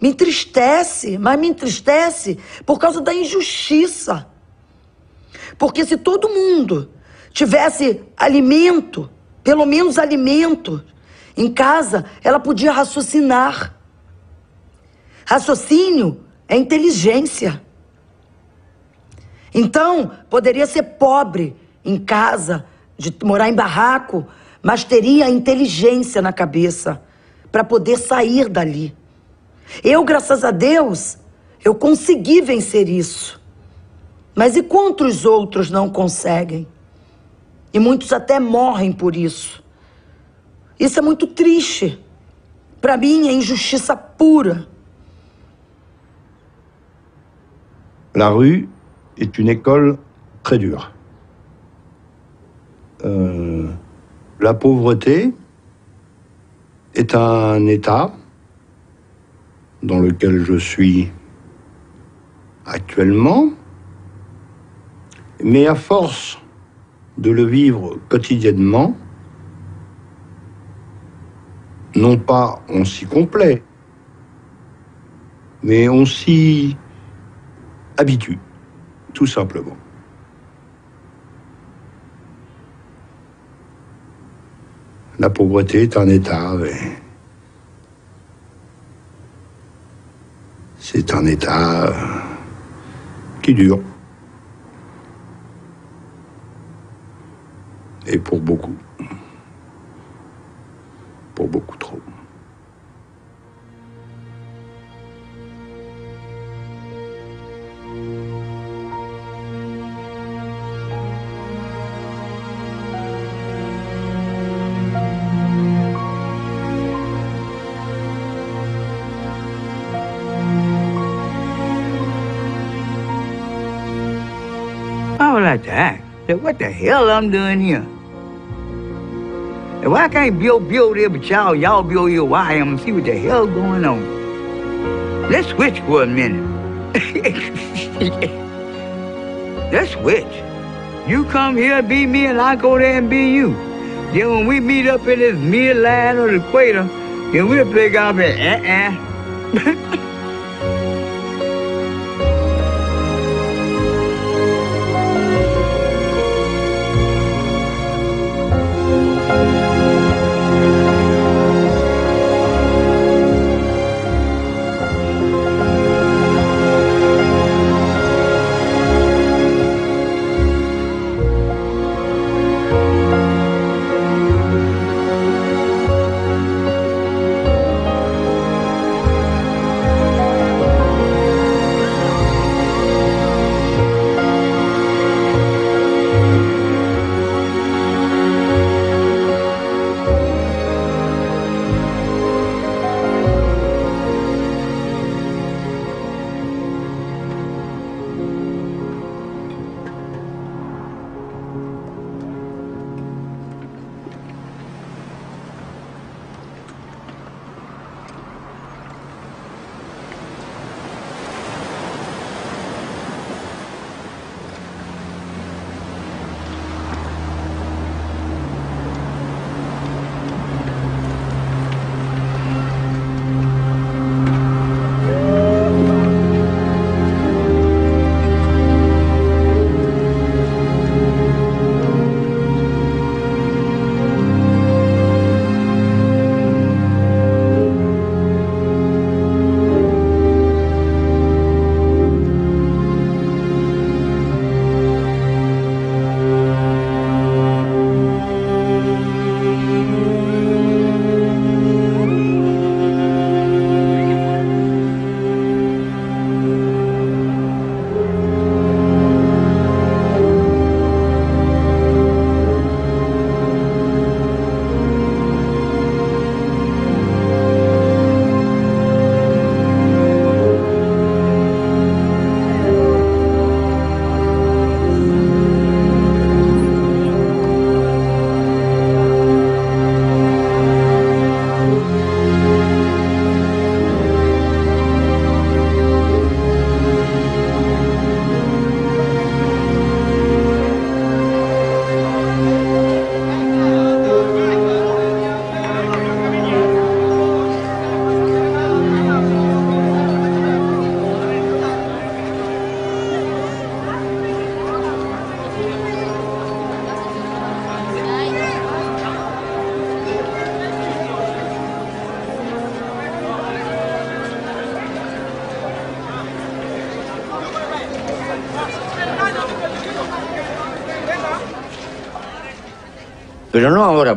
me entristece, mas me entristece por causa da injustiça. Porque se todo mundo tivesse alimento, pelo menos alimento, em casa, ela podia raciocinar. Raciocínio é inteligência. Então, poderia ser pobre em casa, de morar em barraco, mas teria a inteligência na cabeça para poder sair dali. Eu, graças a Deus, eu consegui vencer isso. Mas e quantos outros não conseguem? E muitos até morrem por isso. Isso é muito triste. Para mim é injustiça pura. La rue est une école très dure. Euh, la pauvreté est un état dans lequel je suis actuellement, mais à force de le vivre quotidiennement, non pas on s'y complaît, mais on s'y habitue, tout simplement. La pauvreté est un état, mais c'est un état euh, qui dure. Et pour beaucoup. Pour beaucoup trop. Say, what the hell I'm doing here? And why can't be over there but y'all, y'all over here where I am and see what the hell going on? Let's switch for a minute. <laughs> Let's switch. You come here, be me, and I go there and be you. Then when we meet up in this midline or the equator, then we'll play golf and uh-uh. <laughs>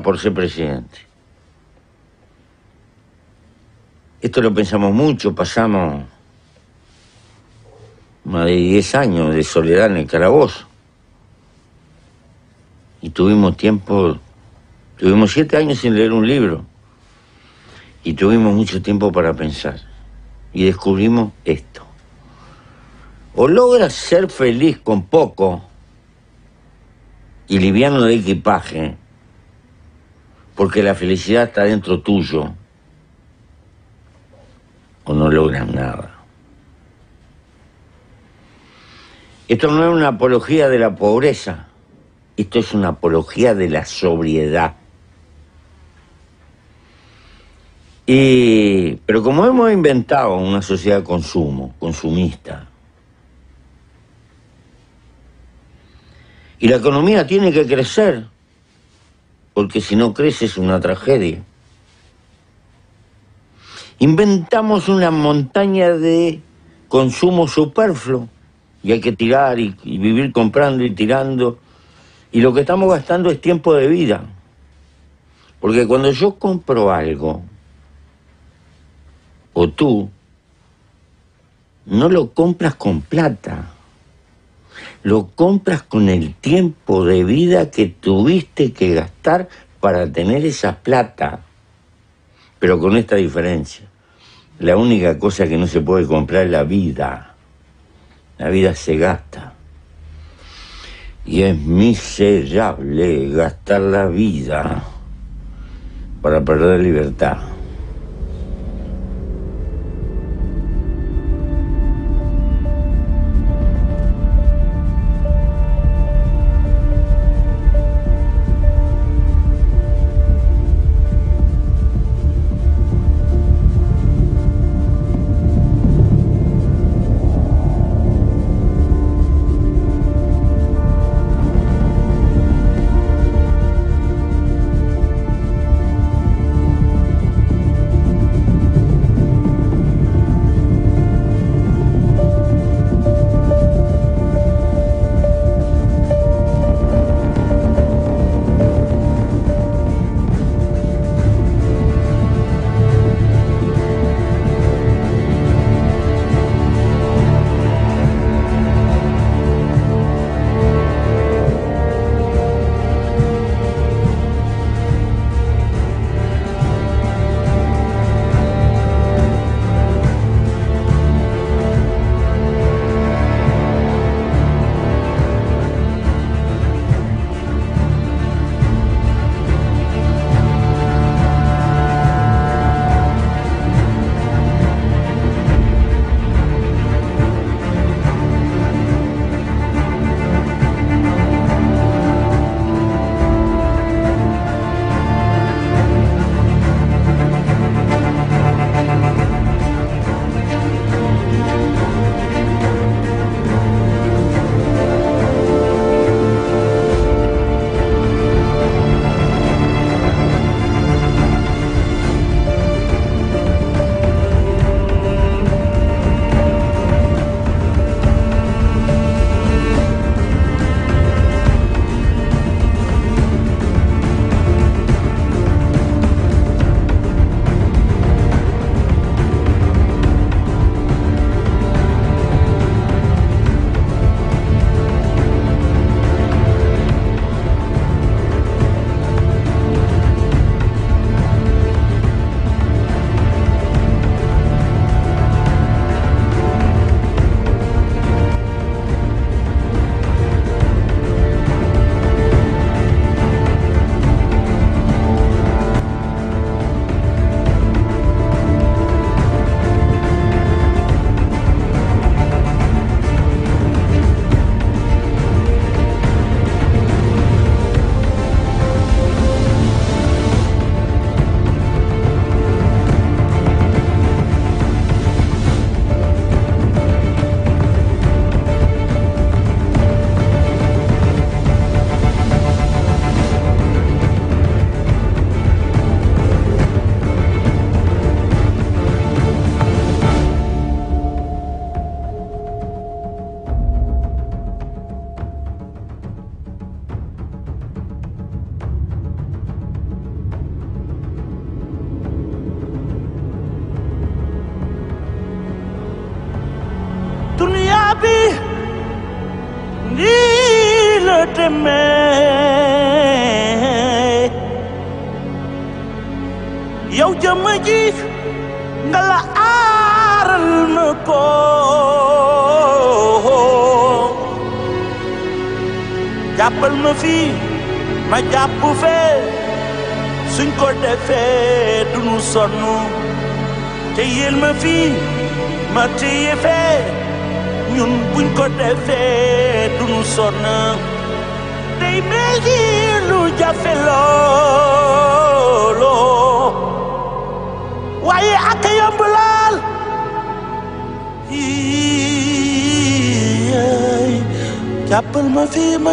por ser presidente. Esto lo pensamos mucho, pasamos más de 10 años de soledad en el calabozo. Y tuvimos tiempo, tuvimos siete años sin leer un libro. Y tuvimos mucho tiempo para pensar. Y descubrimos esto. O logras ser feliz con poco y liviano de equipaje, porque la felicidad está dentro tuyo, o no logras nada. Esto no es una apología de la pobreza, esto es una apología de la sobriedad. Y, pero como hemos inventado una sociedad de consumo, consumista, y la economía tiene que crecer, porque si no crece es una tragedia. Inventamos una montaña de consumo superfluo y hay que tirar y, y vivir comprando y tirando. Y lo que estamos gastando es tiempo de vida. Porque cuando yo compro algo, o tú, no lo compras con plata, lo compras con el tiempo de vida que tuviste que gastar para tener esa plata. Pero con esta diferencia. La única cosa que no se puede comprar es la vida. La vida se gasta. Y es miserable gastar la vida para perder libertad.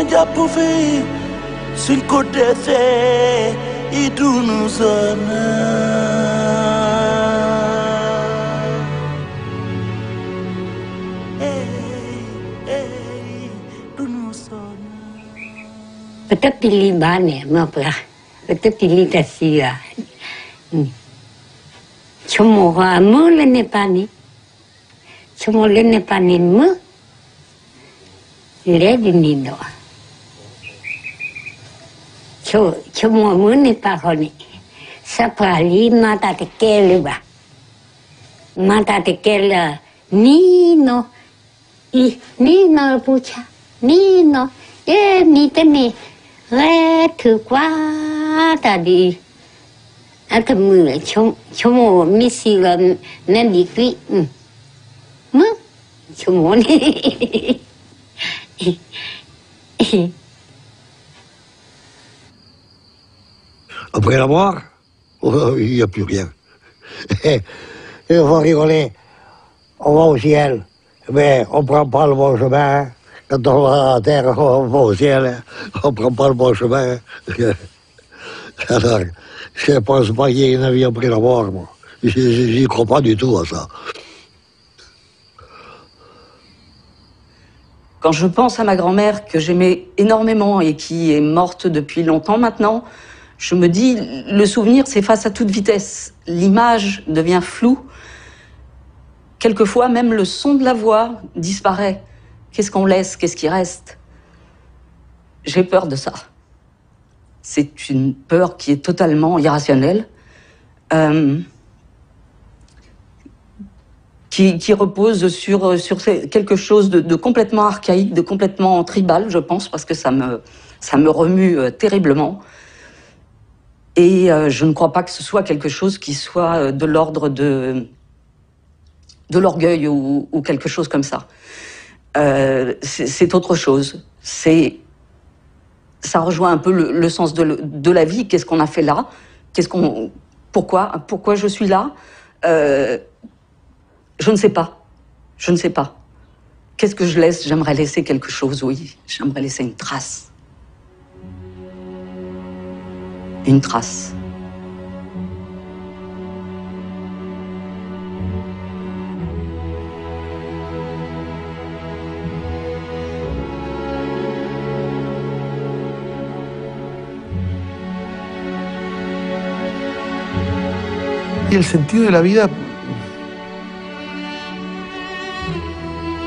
hajapofi siku dese idunuzana Petapili bane mapra. Petapili tasia. Chomora amu le ne pani. Chomora le ne pani mu. Le dinino. שמומוני פחוני. ספרה לי מה אתה תקל בה. מה אתה תקל נינו. נינו לבוצ'ה. נינו. 예, 니더니 왜 듣과 다디 아까 뭐 조모 미시가 내 니끼 뭐 조모니 Après la mort, <laughs> il n'y a plus rien. <laughs> Il faut rigoler. On va au ciel, mais on ne prend pas le bon chemin. Quand on va à la terre, <laughs> on va au ciel, on ne prend pas le bon chemin. Alors, je ne pense pas qu'il y ait une vie après la mort, moi. J'y crois pas du tout à ça. Quand je pense à ma grand-mère que j'aimais énormément et qui est morte depuis longtemps maintenant, je me dis, le souvenir s'efface à toute vitesse. L'image devient floue. Quelquefois, même le son de la voix disparaît. Qu'est-ce qu'on laisse? Qu'est-ce qui reste? J'ai peur de ça. C'est une peur qui est totalement irrationnelle, euh, qui, repose sur, sur quelque chose de, de complètement archaïque, de complètement tribal, je pense, parce que ça me, ça me remue euh, terriblement. Et euh, je ne crois pas que ce soit quelque chose qui soit euh, de l'ordre de, de l'orgueil ou, quelque chose comme ça. Euh, c'est autre chose. C'est ça rejoint un peu le, sens de, de la vie. Qu'est-ce qu'on a fait là? Qu'est-ce qu'on pourquoi pourquoi je suis là? Je ne sais pas. Je ne sais pas. Qu'est-ce que je laisse? J'aimerais laisser quelque chose. Oui, j'aimerais laisser une trace. Une trace. Y el sentido de la vida,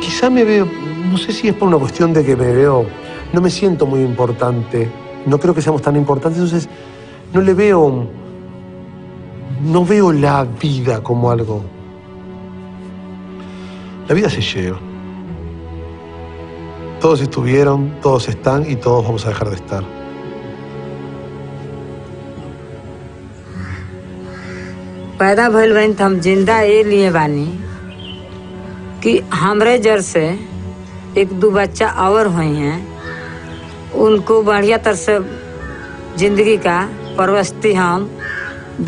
quizá me veo, no sé si es por una cuestión de que me veo, no me siento muy importante, no creo que seamos tan importantes, entonces no le veo, no veo la vida como algo. La vida se lleva. Todos estuvieron, todos están y todos vamos a dejar de estar. पैदा भइल बनी त हम जिंदा ए लिए बानी कि हमरे जर से एक दो बच्चा और हुए हैं उनको बढ़िया तरह से जिंदगी का परवस्ती हम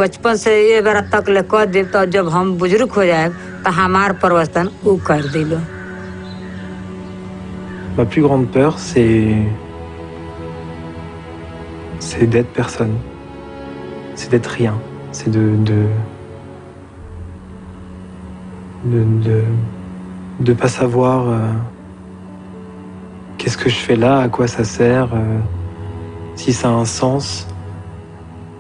बचपन से ये बेरा तक ले कह देव तो जब हम बुजुर्ग हो जाए तो हमार परवस्तन उ कर दिलो Ma plus grande peur, c'est. C'est d'être personne. C'est d'être rien. C'est de. de. de. de, de pas savoir. euh, Qu'est-ce que je fais là À quoi ça sert euh, Si ça a un sens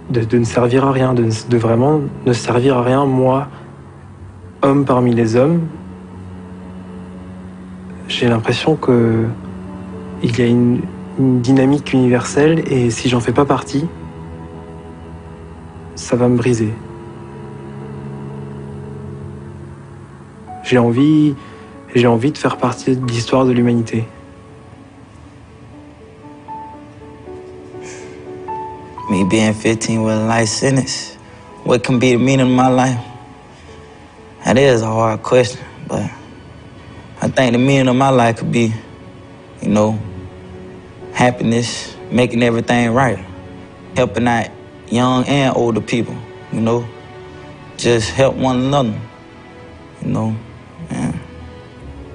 de, ne servir à rien, de, de vraiment ne servir à rien, moi, homme parmi les hommes, j'ai l'impression que il y a une, une dynamique universelle et si j'en fais pas partie, ça va me briser. J'ai envie, j'ai envie de faire partie de l'histoire de l'humanité. Me being 15 with a life sentence, what can be the meaning of my life? That is a hard question, but I think the meaning of my life could be, you know, happiness, making everything right, helping out young and older people, you know, just help one another, you know, and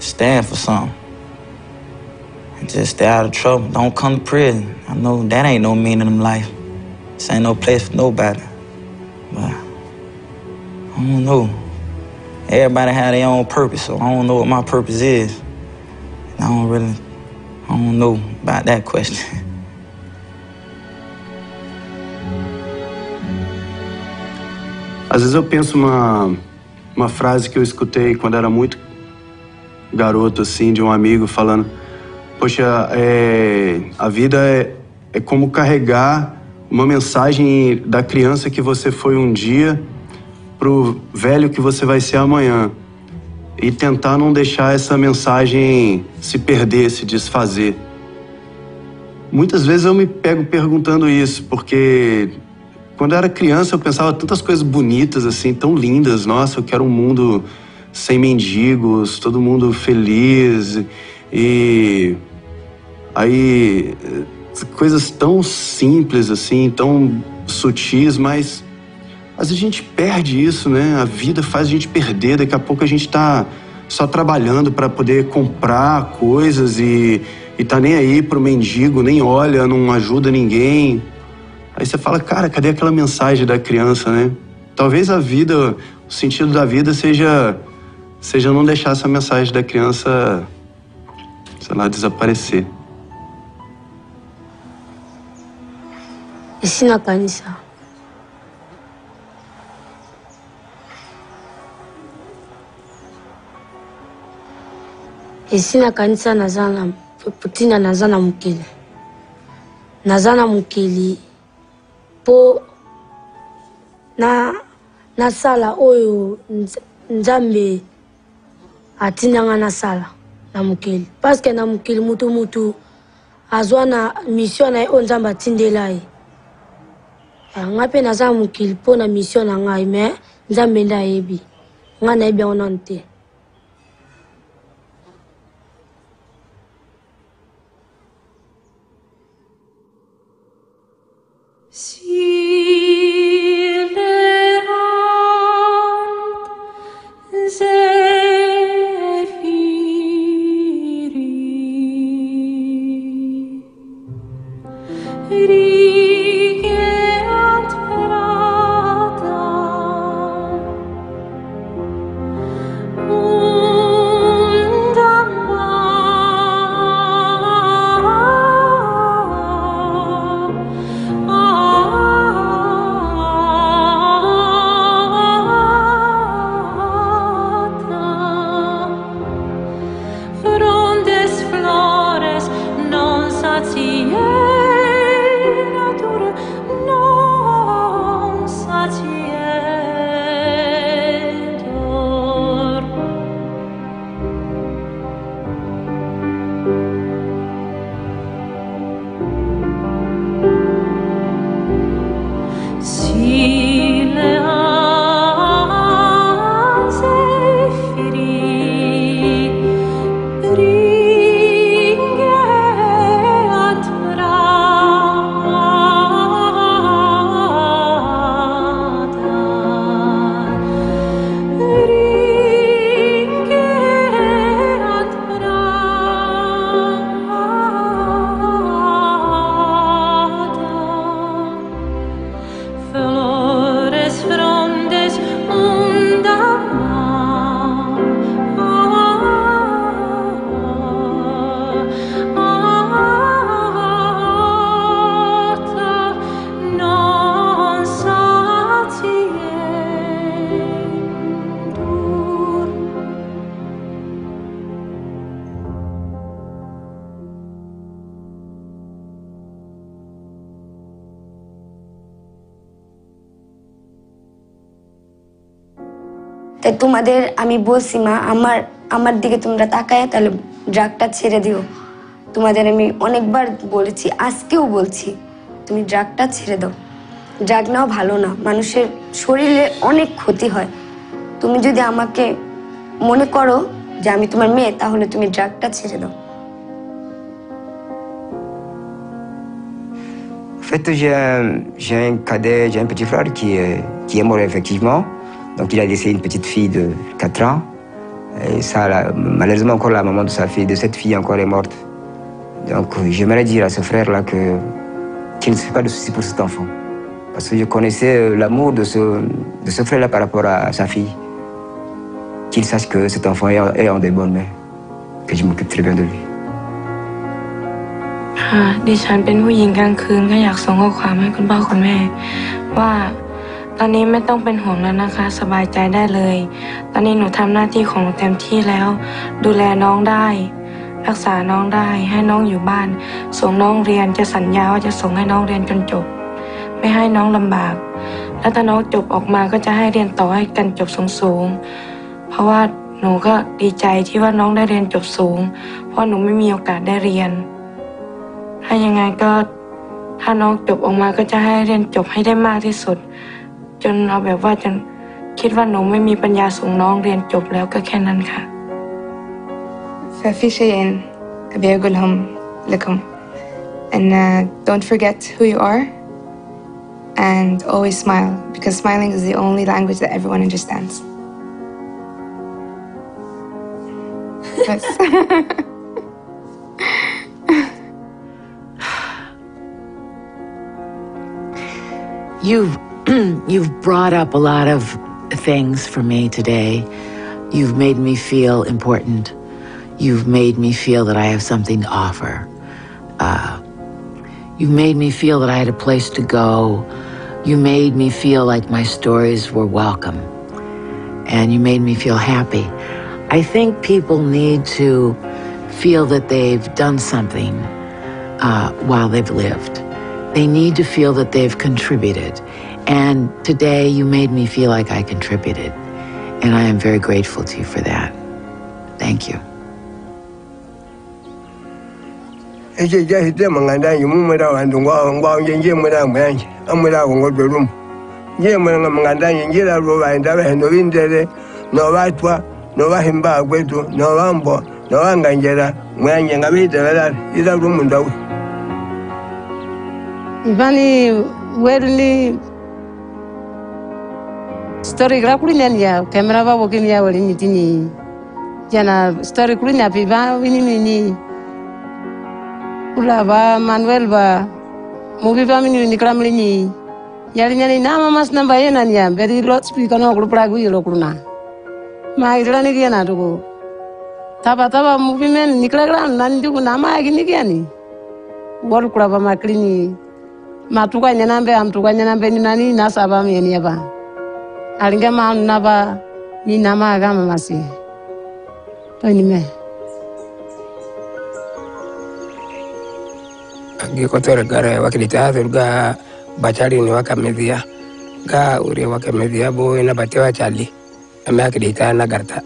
stand for something. And just stay out of trouble. Don't come to prison. I know that ain't no meaning in life. This ain't no place for nobody. But I don't know. Everybody have their own purpose, so I don't know what my purpose is. I don't really, I don't know about that question. <laughs> Às vezes eu penso uma, uma frase que eu escutei quando era muito garoto, assim, de um amigo falando: Poxa, é, a vida é, é como carregar uma mensagem da criança que você foi um dia pro velho que você vai ser amanhã. E tentar não deixar essa mensagem se perder, se desfazer. Muitas vezes eu me pego perguntando isso, porque quando eu era criança eu pensava tantas coisas bonitas, assim, tão lindas. Nossa, eu quero um mundo sem mendigos, todo mundo feliz. E aí coisas tão simples assim, tão sutis, mas às vezes a gente perde isso, né? A vida faz a gente perder. Daqui a pouco a gente está só trabalhando para poder comprar coisas e, e tá nem aí pro mendigo, nem olha, não ajuda ninguém. Aí você fala, cara, cadê aquela mensagem da criança, né? Talvez a vida, o sentido da vida seja, seja não deixar essa mensagem da criança, sei lá, desaparecer. Esi na kanisa. Esi na kanisa naza na ntina naza na mokili. Naza na mokili mpo na nasala oyo Nz- nzambe atindanga nasala na mokili. Parceke na mokili mutu mutu azwa na mission na ye oyo nzambe atindela ye Ah, nga mpe naza na mokili mpo na mission na ngai me nzambe nde ayebi. Ngai nayebi yango nanu te. S'il তাই তোমাদের আমি বলছি মা আমার আমার দিকে তোমরা তাকায় তাহলে ড্রাগটা ছেড়ে দিও। তোমাদের আমি অনেকবার বলেছি আজকেও বলছি তুমি ড্রাগটা ছেড়ে দাও। ড্রাগ নাও ভালো না মানুষের শরীরে অনেক ক্ষতি হয়। তুমি যদি আমাকে মনে করো যে আমি তোমার মেয়ে তাহলে তুমি ড্রাগটা ছেড়ে দাও। En fait, j'ai un, un cadet, j'ai un petit frère qui qui est mort effectivement. Donc il a laissé une petite fille de 4 ans. Et ça, là, malheureusement, encore la maman de sa fille, de cette fille encore est morte. Donc euh, j'aimerais dire à ce frère-là que qu'il ne se fait pas de soucis pour cet enfant. Parce que je connaissais euh, l'amour de ce, de ce frère-là par rapport à sa fille. Qu'il sache que cet enfant est en, est en des bonnes mains. Que je m'occupe très bien de lui. ค่ะดิฉันเป็นผู้หญิงกลางคืนก็อยากส่งข้อความให้คุณพ่อคุณแม่ ว่า ตอนนี้ไม่ต้องเป็นห่วงแล้วนะคะ สบายใจได้เลย ตอนนี้หนูทำหน้าที่ของหนูเต็มที่แล้ว ดูแลน้องได้ รักษาน้องได้ ให้น้องอยู่บ้าน ส่งน้องเรียนจะสัญญาว่าจะส่งให้น้องเรียนจนจบ ไม่ให้น้องลำบาก แล้วถ้าน้องจบออกมาก็จะให้เรียนต่อให้กันจบสูงๆ เพราะว่าหนูก็ดีใจที่ว่าน้องได้เรียนจบสูง เพราะหนูไม่มีโอกาสได้เรียน ถ้ายังไงก็ถ้าน้องจบออกมาก็จะให้เรียนจบให้ได้มากที่สุด จนเอาแบบว่าจนคิดว่าหนูไม่มีปัญญาส่งน้องเรียนจบแล้วก็แค่นั้นค่ะ ففي شيئين أبي أقولهم لكم and uh, don't forget who you are and always smile because smiling is the only language that everyone understands. Yes. <laughs> You've <clears throat> you've brought up a lot of things for me today. You've made me feel important. You've made me feel that I have something to offer. Uh, you've made me feel that I had a place to go. You made me feel like my stories were welcome. And you made me feel happy. I think people need to feel that they've done something uh, while they've lived. They need to feel that they've contributed. And today you made me feel like I contributed. And I am very grateful to you for that. Thank you. Ese ya hite manganda yu mu mera wa ndungwa ngwa nje nje mera mwanji amera ngo dolum nje mera manganda nje la ro ba nda ba no bindere no batwa no bahimba gwetu no bambo no banganjera mwanje ngabitera ila rumu ndawu Ivani werli story gra kuli nyan ya kamera ba wokin ya wali ni tini jana story kuli na pi ba wini mini ula ba manuel ba movie ba mini ni kram li ni. Yali nyani na mama mas namba yena ni ya beri lot speaker no kulu pragu yelo kuluna. Ma ira ni na taba taba movie men nikla gram nan tuku na ma gini kia ni. Wal kula ba makli ni. Matuka nyanambe amtuka nyanambe ni nani nasaba mieni yaba alinga manaba ninamagama masi. Tonime gikotorgare wakilitathuruga bacharini wakamithia. Ga uria wakemethia bui na ame ameakilitaa na garta.